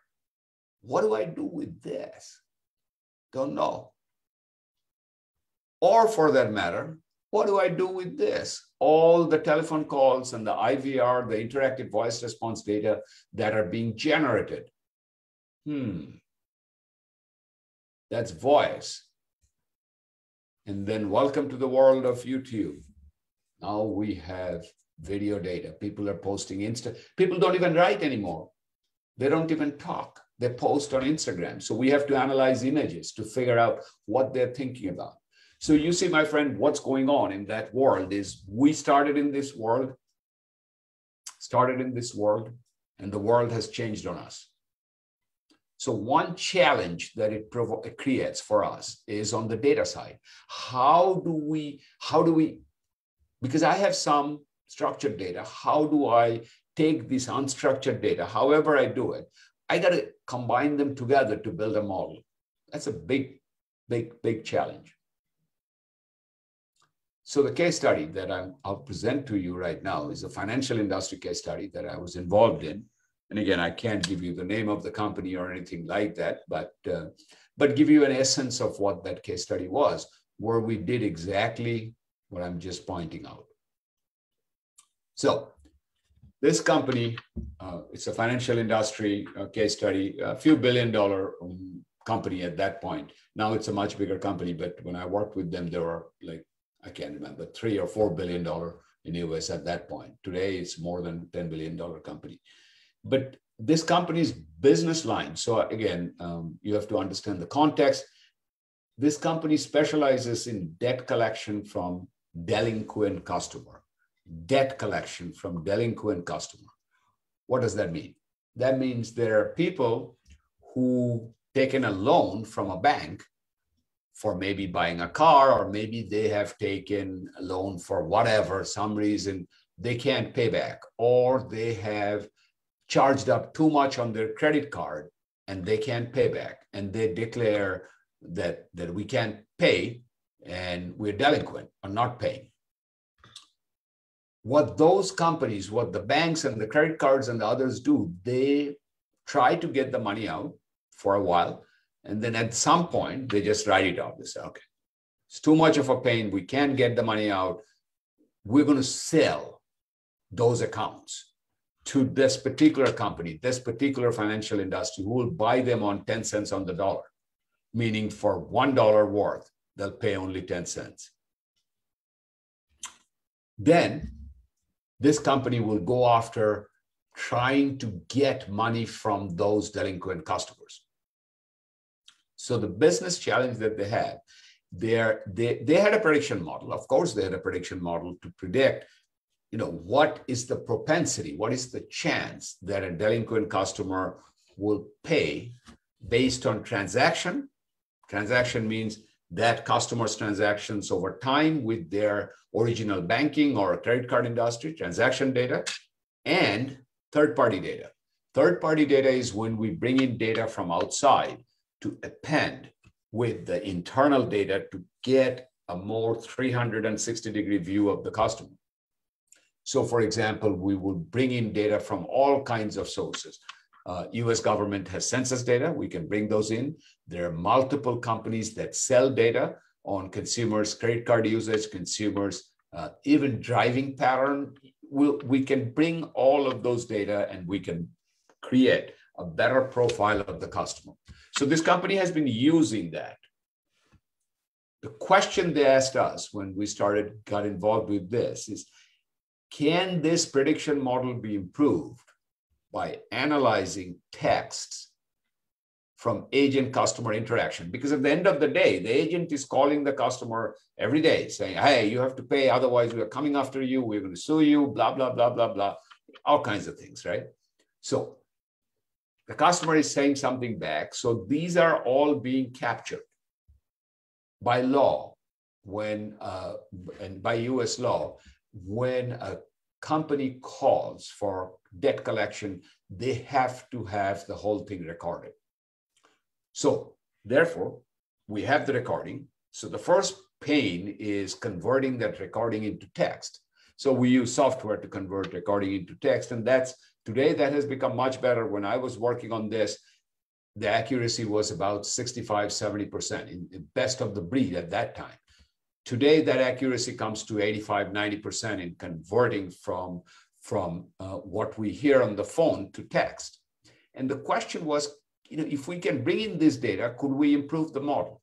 What do I do with this? Don't know. Or for that matter, what do I do with this? All the telephone calls and the IVR, the interactive voice response data that are being generated. Hmm. That's voice. And then welcome to the world of YouTube. Now we have video data. People are posting Insta. People don't even write anymore. They don't even talk. They post on Instagram. So we have to analyze images to figure out what they're thinking about. So you see, my friend, what's going on in that world is we started in this world, started in this world, and the world has changed on us. So one challenge that it, provo- it creates for us is on the data side. How do we, how do we, because I have some structured data, how do I take this unstructured data, however I do it, I got to combine them together to build a model. That's a big, big, big challenge. So the case study that i will present to you right now is a financial industry case study that I was involved in. And again, I can't give you the name of the company or anything like that, but uh, but give you an essence of what that case study was, where we did exactly what I'm just pointing out. So this company, uh, it's a financial industry uh, case study, a few billion dollar um, company at that point. Now it's a much bigger company, but when I worked with them, there were like I can't remember, three or four billion dollar in US at that point. Today it's more than $10 billion company. But this company's business line, so again, um, you have to understand the context. This company specializes in debt collection from delinquent customer. Debt collection from delinquent customer. What does that mean? That means there are people who taken a loan from a bank for maybe buying a car, or maybe they have taken a loan for whatever, some reason they can't pay back, or they have charged up too much on their credit card and they can't pay back. And they declare that, that we can't pay and we're delinquent or not paying. What those companies, what the banks and the credit cards and the others do, they try to get the money out for a while and then at some point, they just write it off. They say, okay, it's too much of a pain. We can't get the money out. We're going to sell those accounts to this particular company, this particular financial industry who will buy them on 10 cents on the dollar, meaning for $1 worth, they'll pay only 10 cents. Then this company will go after trying to get money from those delinquent customers. So the business challenge that they had, they they, they had a prediction model. Of course, they had a prediction model to predict, you know, what is the propensity, what is the chance that a delinquent customer will pay based on transaction. Transaction means that customer's transactions over time with their original banking or credit card industry, transaction data, and third party data. Third party data is when we bring in data from outside to append with the internal data to get a more 360 degree view of the customer. So for example, we would bring in data from all kinds of sources, Uh, US government has census data. We can bring those in. There are multiple companies that sell data on consumers, credit card usage, consumers, uh, even driving pattern. We'll, we can bring all of those data and we can create a better profile of the customer. So this company has been using that. The question they asked us when we started, got involved with this is, can this prediction model be improved by analyzing texts from agent customer interaction. Because at the end of the day, the agent is calling the customer every day saying, hey, you have to pay, otherwise we are coming after you, we're going to sue you, blah, blah, blah, blah, blah, all kinds of things, right? So the customer is saying something back. So these are all being captured by law when, uh, and by US law, when a company calls for debt collection, they have to have the whole thing recorded. So therefore, we have the recording. So the first pain is converting that recording into text. So we use software to convert recording into text. And that's today that has become much better. When I was working on this, the accuracy was about 65, 70% in the best of the breed at that time. Today, that accuracy comes to 85, 90% in converting from, from uh, what we hear on the phone to text. And the question was, you know, if we can bring in this data, could we improve the model?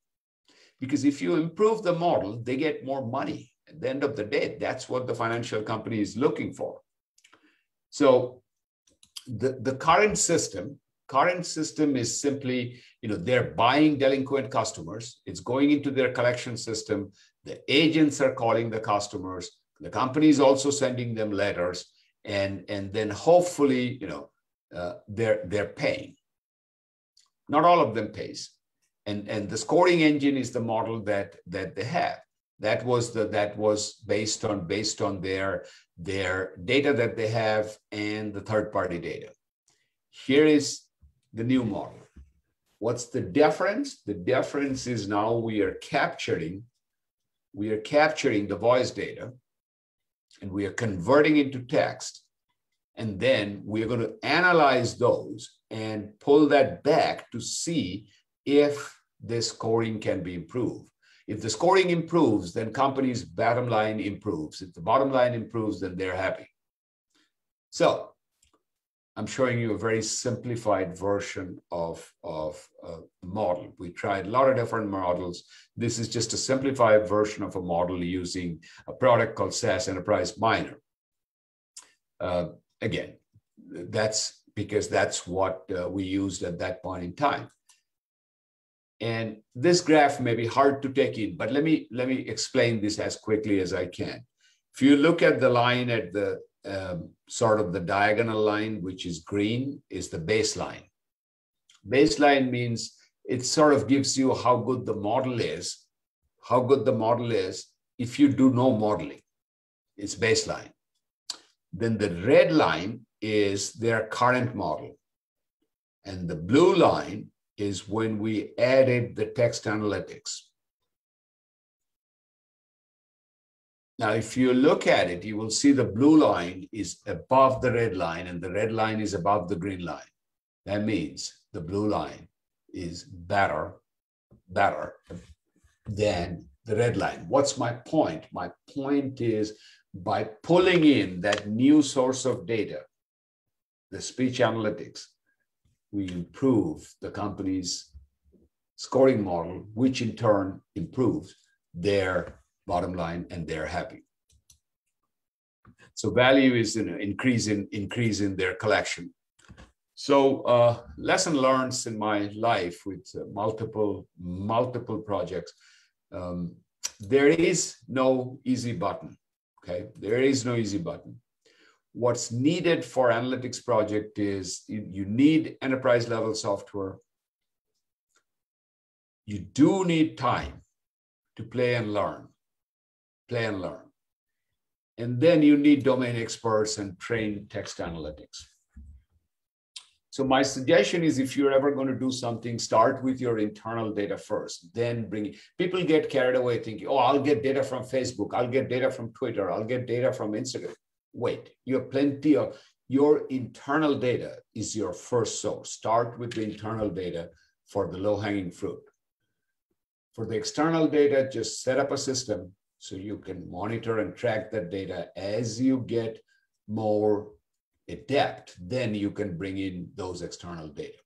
Because if you improve the model, they get more money. At the end of the day, that's what the financial company is looking for. So the, the current system, current system is simply, you know, they're buying delinquent customers. It's going into their collection system. The agents are calling the customers. The company is also sending them letters, and and then hopefully, you know, uh, they're they're paying. Not all of them pays, and and the scoring engine is the model that that they have. That was the that was based on based on their their data that they have and the third party data. Here is the new model. What's the difference? The difference is now we are capturing we are capturing the voice data and we are converting into text. And then we're going to analyze those and pull that back to see if the scoring can be improved. If the scoring improves, then company's bottom line improves. If the bottom line improves, then they're happy. So I'm showing you a very simplified version of, of a model. We tried a lot of different models. This is just a simplified version of a model using a product called SAS Enterprise Miner. Uh, again, that's because that's what uh, we used at that point in time. And this graph may be hard to take in, but let me, let me explain this as quickly as I can. If you look at the line at the um, sort of the diagonal line, which is green, is the baseline. Baseline means it sort of gives you how good the model is, how good the model is if you do no modeling. It's baseline. Then the red line is their current model. And the blue line is when we added the text analytics. Now, if you look at it, you will see the blue line is above the red line and the red line is above the green line. That means the blue line is better, better than the red line. What's my point? My point is by pulling in that new source of data, the speech analytics, we improve the company's scoring model, which in turn improves their bottom line, and they're happy. So value is an increase in increase in their collection. So uh, lesson learned in my life with multiple multiple projects. Um, there is no easy button. Okay, there is no easy button. What's needed for analytics project is you, need enterprise level software. You do need time to play and learn play and learn. And then you need domain experts and trained text analytics. So my suggestion is if you're ever going to do something, start with your internal data first, then bring it. People get carried away thinking, oh, I'll get data from Facebook, I'll get data from Twitter, I'll get data from Instagram. Wait, you have plenty of, your internal data is your first source. Start with the internal data for the low hanging fruit. For the external data, just set up a system so you can monitor and track that data as you get more adept, then you can bring in those external data.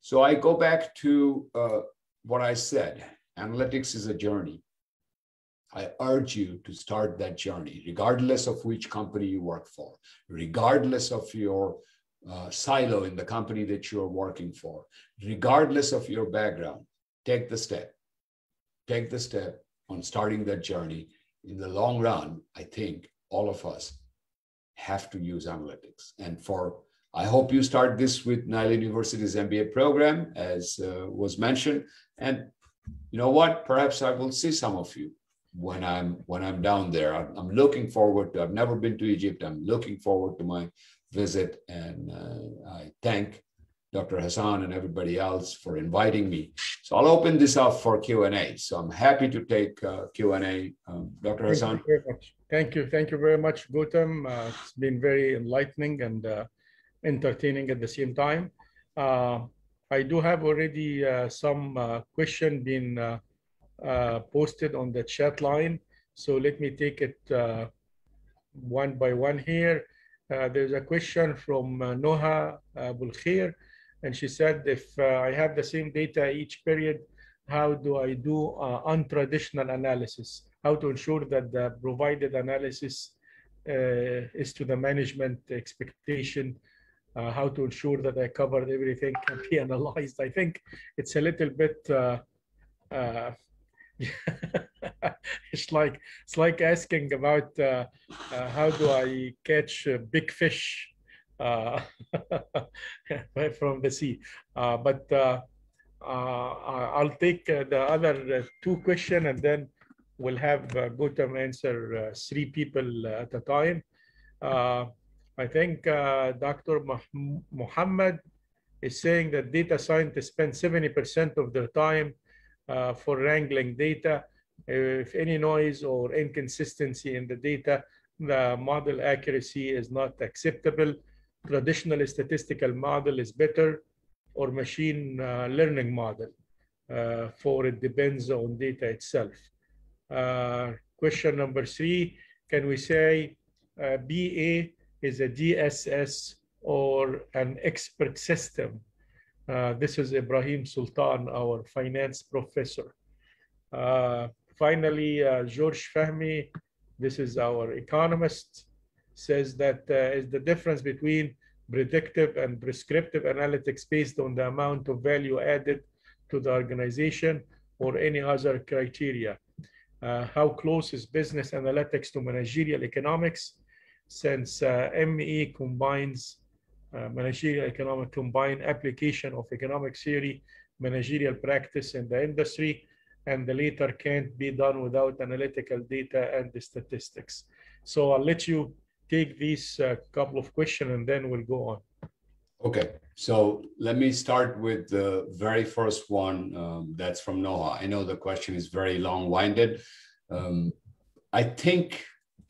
So I go back to uh, what I said. Analytics is a journey. I urge you to start that journey, regardless of which company you work for, regardless of your uh, silo in the company that you're working for, regardless of your background. Take the step. Take the step on starting that journey. In the long run, I think all of us have to use analytics. And for I hope you start this with Nile University's MBA program, as uh, was mentioned. And you know what? Perhaps I will see some of you when I'm when I'm down there. I'm, I'm looking forward to. I've never been to Egypt. I'm looking forward to my visit, and uh, I thank Dr. Hassan and everybody else for inviting me. So I'll open this up for Q&A. So I'm happy to take uh, Q&A. Um, Dr. Thank Hassan. You very much. Thank you. Thank you very much, Goutam. Uh, it's been very enlightening and uh, entertaining at the same time. Uh, I do have already uh, some uh, question being posted on the chat line. So let me take it one by one here. there's a question from Noha Bulkhair and she said, if uh, I have the same data each period, how do I do uh, untraditional analysis? How to ensure that the provided analysis uh, is to the management expectation? Uh, how to ensure that I covered everything can be analyzed? I think it's a little bit. Uh, uh, it's like it's like asking about how do I catch big fish uh, from the sea. Uh, but uh, I'll take the other two questions and then we'll have Goutam answer three people at a time. I think Dr. Muhammad is saying that data scientists spend 70% of their time uh, for wrangling data. If any noise or inconsistency in the data, the model accuracy is not acceptable traditional statistical model is better or machine uh, learning model uh, for it depends on data itself. Uh, question number three, can we say uh, BA is a DSS or an expert system? Uh, this is Ibrahim Sultan, our finance professor. Uh, finally, George Fahmy, this is our economist says that uh, is the difference between predictive and prescriptive analytics based on the amount of value added to the organization or any other criteria. Uh, how close is business analytics to managerial economics? Since uh, ME combines uh, managerial economic combined application of economic theory, managerial practice in the industry, and the later can't be done without analytical data and the statistics. So I'll let you take these uh, couple of questions and then we'll go on. Okay, so let me start with the very first one um, that's from Noah. I know the question is very long winded. Um, I think,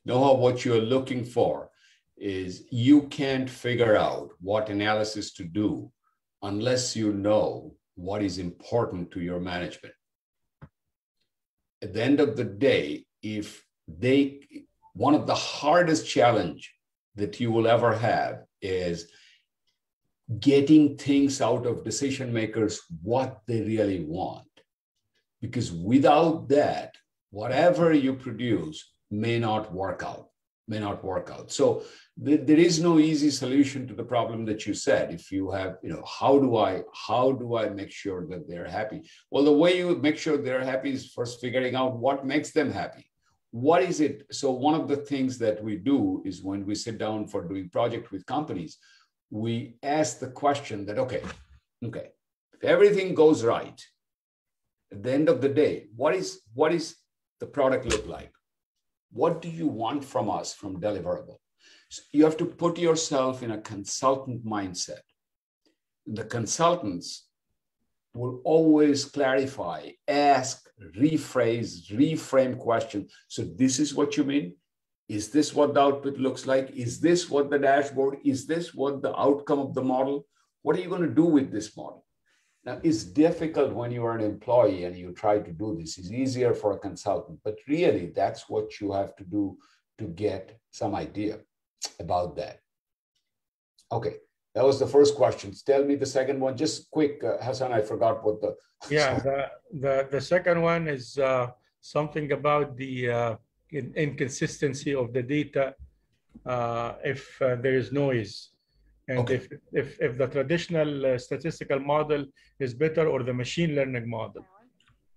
Noah, what you're looking for is you can't figure out what analysis to do unless you know what is important to your management. At the end of the day, if they one of the hardest challenge that you will ever have is getting things out of decision makers what they really want because without that whatever you produce may not work out may not work out so th- there is no easy solution to the problem that you said if you have you know how do i how do i make sure that they're happy well the way you make sure they're happy is first figuring out what makes them happy what is it? So one of the things that we do is when we sit down for doing project with companies, we ask the question that, okay, okay, if everything goes right, at the end of the day, what is what is the product look like? What do you want from us from deliverable? So you have to put yourself in a consultant mindset. The consultants will always clarify, ask, rephrase, reframe question. So this is what you mean? Is this what the output looks like? Is this what the dashboard? Is this what the outcome of the model? What are you going to do with this model? Now, it's difficult when you are an employee and you try to do this. It's easier for a consultant, but really, that's what you have to do to get some idea about that. Okay, that was the first question. Tell me the second one, just quick, uh, Hassan. I forgot what the. Yeah, the the, the second one is uh, something about the uh, in, inconsistency of the data uh, if uh, there is noise. And Okay. if, if, if the traditional uh, statistical model is better or the machine learning model.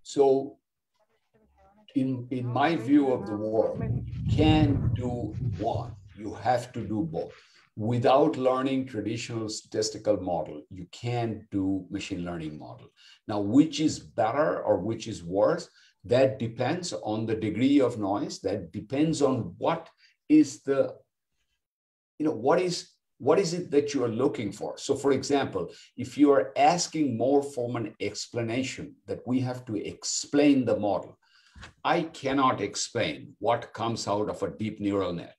So, in in my view of the world, can't do one. You have to do both. Without learning traditional statistical model, you can't do machine learning model. Now, which is better or which is worse? That depends on the degree of noise. That depends on what is the, you know, what is what is it that you are looking for? So, for example, if you are asking more from an explanation that we have to explain the model, I cannot explain what comes out of a deep neural net.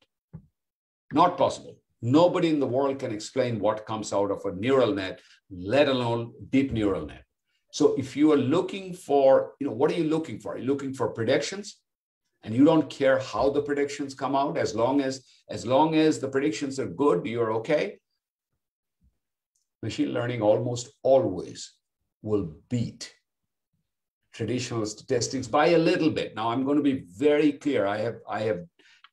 Not possible. Nobody in the world can explain what comes out of a neural net, let alone deep neural net. So if you are looking for, you know, what are you looking for? Are you looking for predictions? And you don't care how the predictions come out as long as as long as the predictions are good, you're okay. Machine learning almost always will beat traditional statistics by a little bit. Now I'm going to be very clear. I have I have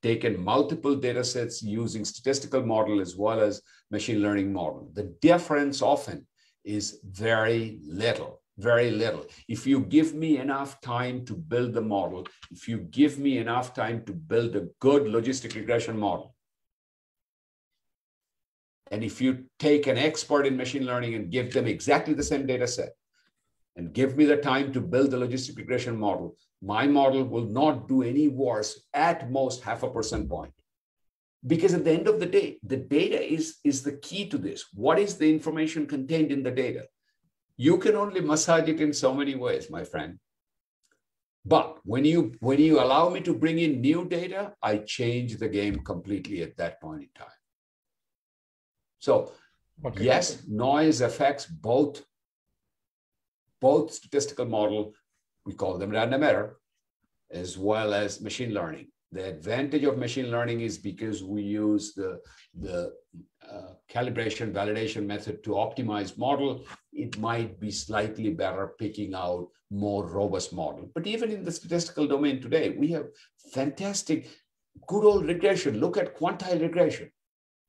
taken multiple data sets using statistical model as well as machine learning model. The difference often is very little, very little. If you give me enough time to build the model, if you give me enough time to build a good logistic regression model, and if you take an expert in machine learning and give them exactly the same data set, and give me the time to build the logistic regression model, my model will not do any worse at most half a percent point. Because at the end of the day, the data is, is the key to this. What is the information contained in the data? You can only massage it in so many ways, my friend. But when you when you allow me to bring in new data, I change the game completely at that point in time. So Okay. yes, noise affects both both statistical model, we call them random error, as well as machine learning. The advantage of machine learning is because we use the, the uh, calibration validation method to optimize model, it might be slightly better picking out more robust model. But even in the statistical domain today, we have fantastic, good old regression. Look at quantile regression,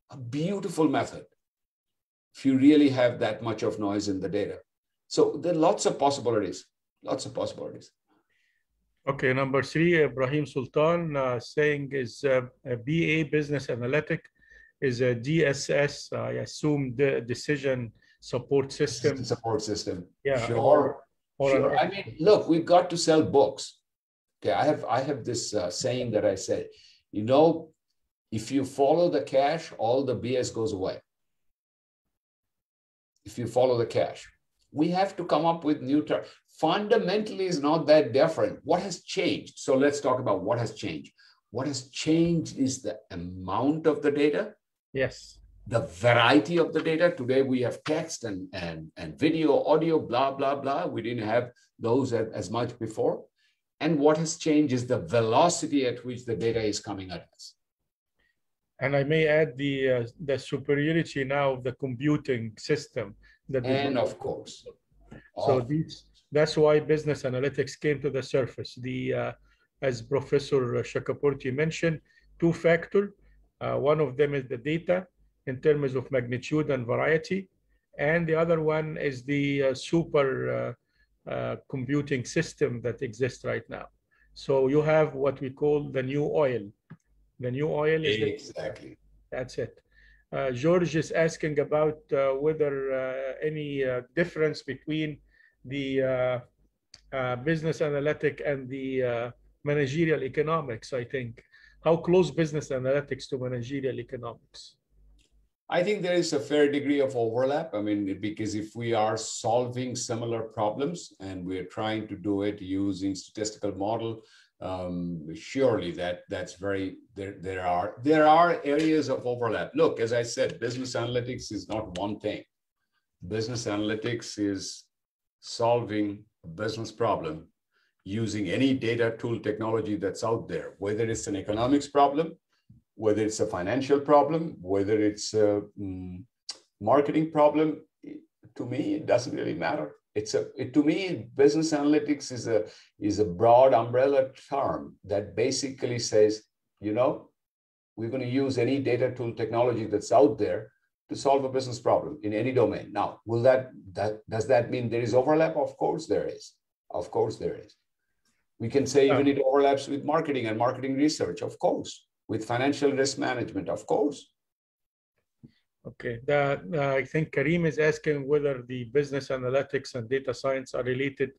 a beautiful method. If you really have that much of noise in the data. So there are lots of possibilities, lots of possibilities. Okay, number three, Ibrahim Sultan uh, saying is uh, a BA business analytic is a DSS, I assume the decision support system. Support system. Yeah. Sure. Or, or sure. an- I mean, look, we've got to sell books. Okay, I have I have this uh, saying that I say, you know, if you follow the cash, all the BS goes away. If you follow the cash, we have to come up with new terms. Fundamentally, is not that different. What has changed? So let's talk about what has changed. What has changed is the amount of the data, yes. the variety of the data. Today we have text and, and, and video, audio, blah, blah, blah. We didn't have those as, as much before. And what has changed is the velocity at which the data is coming at us. And I may add the uh, the superiority now of the computing system that And of course, So of- these, that's why business analytics came to the surface. The, uh, as Professor Chakraborty mentioned, two factor. Uh, one of them is the data in terms of magnitude and variety. And the other one is the uh, super uh, uh, computing system that exists right now. So you have what we call the new oil. The new oil is the exactly. that's it. Uh, George is asking about uh, whether uh, any uh, difference between the uh, uh, business analytic and the uh, managerial economics, I think. How close business analytics to managerial economics? I think there is a fair degree of overlap. I mean, because if we are solving similar problems and we're trying to do it using statistical model, um, surely that that's very there. There are there are areas of overlap. Look, as I said, business analytics is not one thing. Business analytics is solving a business problem using any data tool technology that's out there, whether it's an economics problem, whether it's a financial problem, whether it's a mm, marketing problem. To me, it doesn't really matter it's a it, to me business analytics is a is a broad umbrella term that basically says you know we're going to use any data tool technology that's out there to solve a business problem in any domain. Now will that that does that mean there is overlap? Of course there is. Of course there is. We can say even it overlaps with marketing and marketing research of course. With financial risk management of course. Okay, the, uh, I think Kareem is asking whether the business analytics and data science are related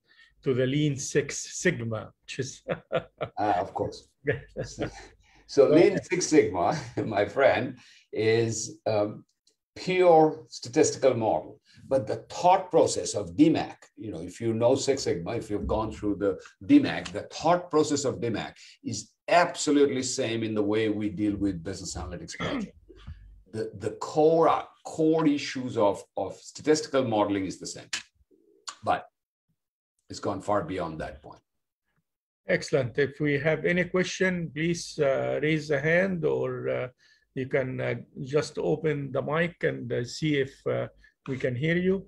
to the Lean Six Sigma, which is. uh, of course. so Lean Six Sigma, my friend, is um, pure statistical model. But the thought process of DMAIC, you know, if you know Six Sigma, if you've gone through the DMAIC, the thought process of DMAIC is absolutely same in the way we deal with business analytics projects the, the core, core issues of, of statistical modeling is the same, but it's gone far beyond that point. Excellent. If we have any question, please uh, raise a hand or uh, you can uh, just open the mic and uh, see if uh, we can hear you.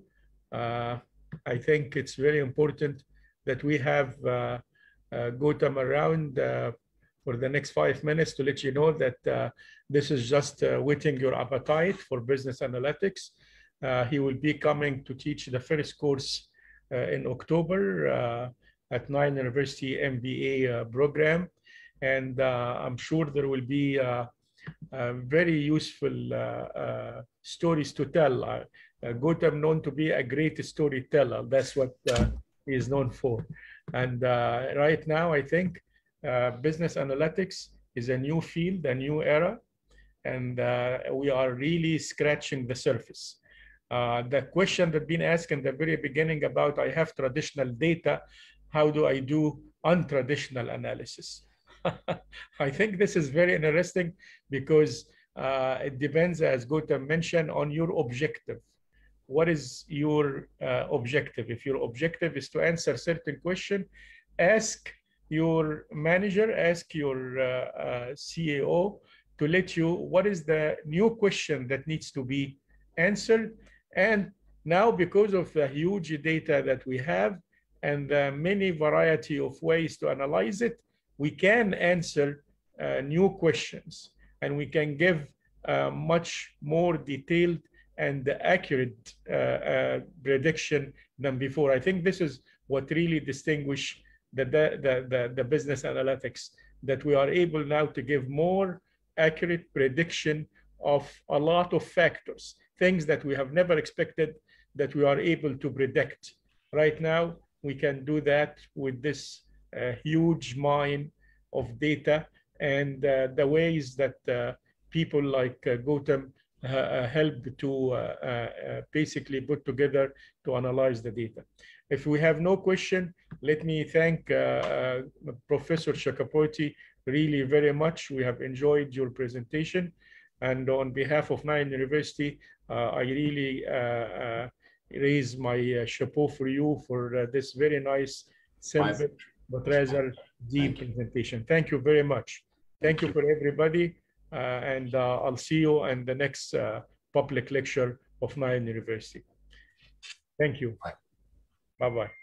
Uh, I think it's very important that we have Goutam around for the next five minutes to let you know that uh, this is just uh, whetting your appetite for business analytics. Uh, he will be coming to teach the first course uh, in October uh, at Nile University MBA uh, program. And I'm sure there will be very useful stories to tell. Uh, known to be a great storyteller. That's what he is known for. And right now, I think uh, business analytics is a new field, a new era, and uh, we are really scratching the surface. Uh, the question that been asked in the very beginning about I have traditional data, how do I do untraditional analysis? I think this is very interesting because uh, it depends, as Goutam mentioned, on your objective. What is your uh, objective? If your objective is to answer certain question, ask your manager ask your uh, uh, CAO to let you what is the new question that needs to be answered. And now, because of the huge data that we have and the many variety of ways to analyze it, we can answer uh, new questions and we can give uh, much more detailed and accurate uh, uh, prediction than before. I think this is what really distinguish the, the, the, the business analytics, that we are able now to give more accurate prediction of a lot of factors, things that we have never expected that we are able to predict. Right now, we can do that with this uh, huge mine of data and uh, the ways that uh, people like uh, Goutam uh, uh, help to basically put together to analyze the data. If we have no question, let me thank uh, uh, Professor Chakraborty really very much. We have enjoyed your presentation. And on behalf of Nile University, uh, I really raise my chapeau for you for this very nice, rather deep presentation. Thank you very much. Thank you for everybody. Uh, and uh, I'll see you in the next uh, public lecture of Nile University. Thank you. Bye. Bye bye.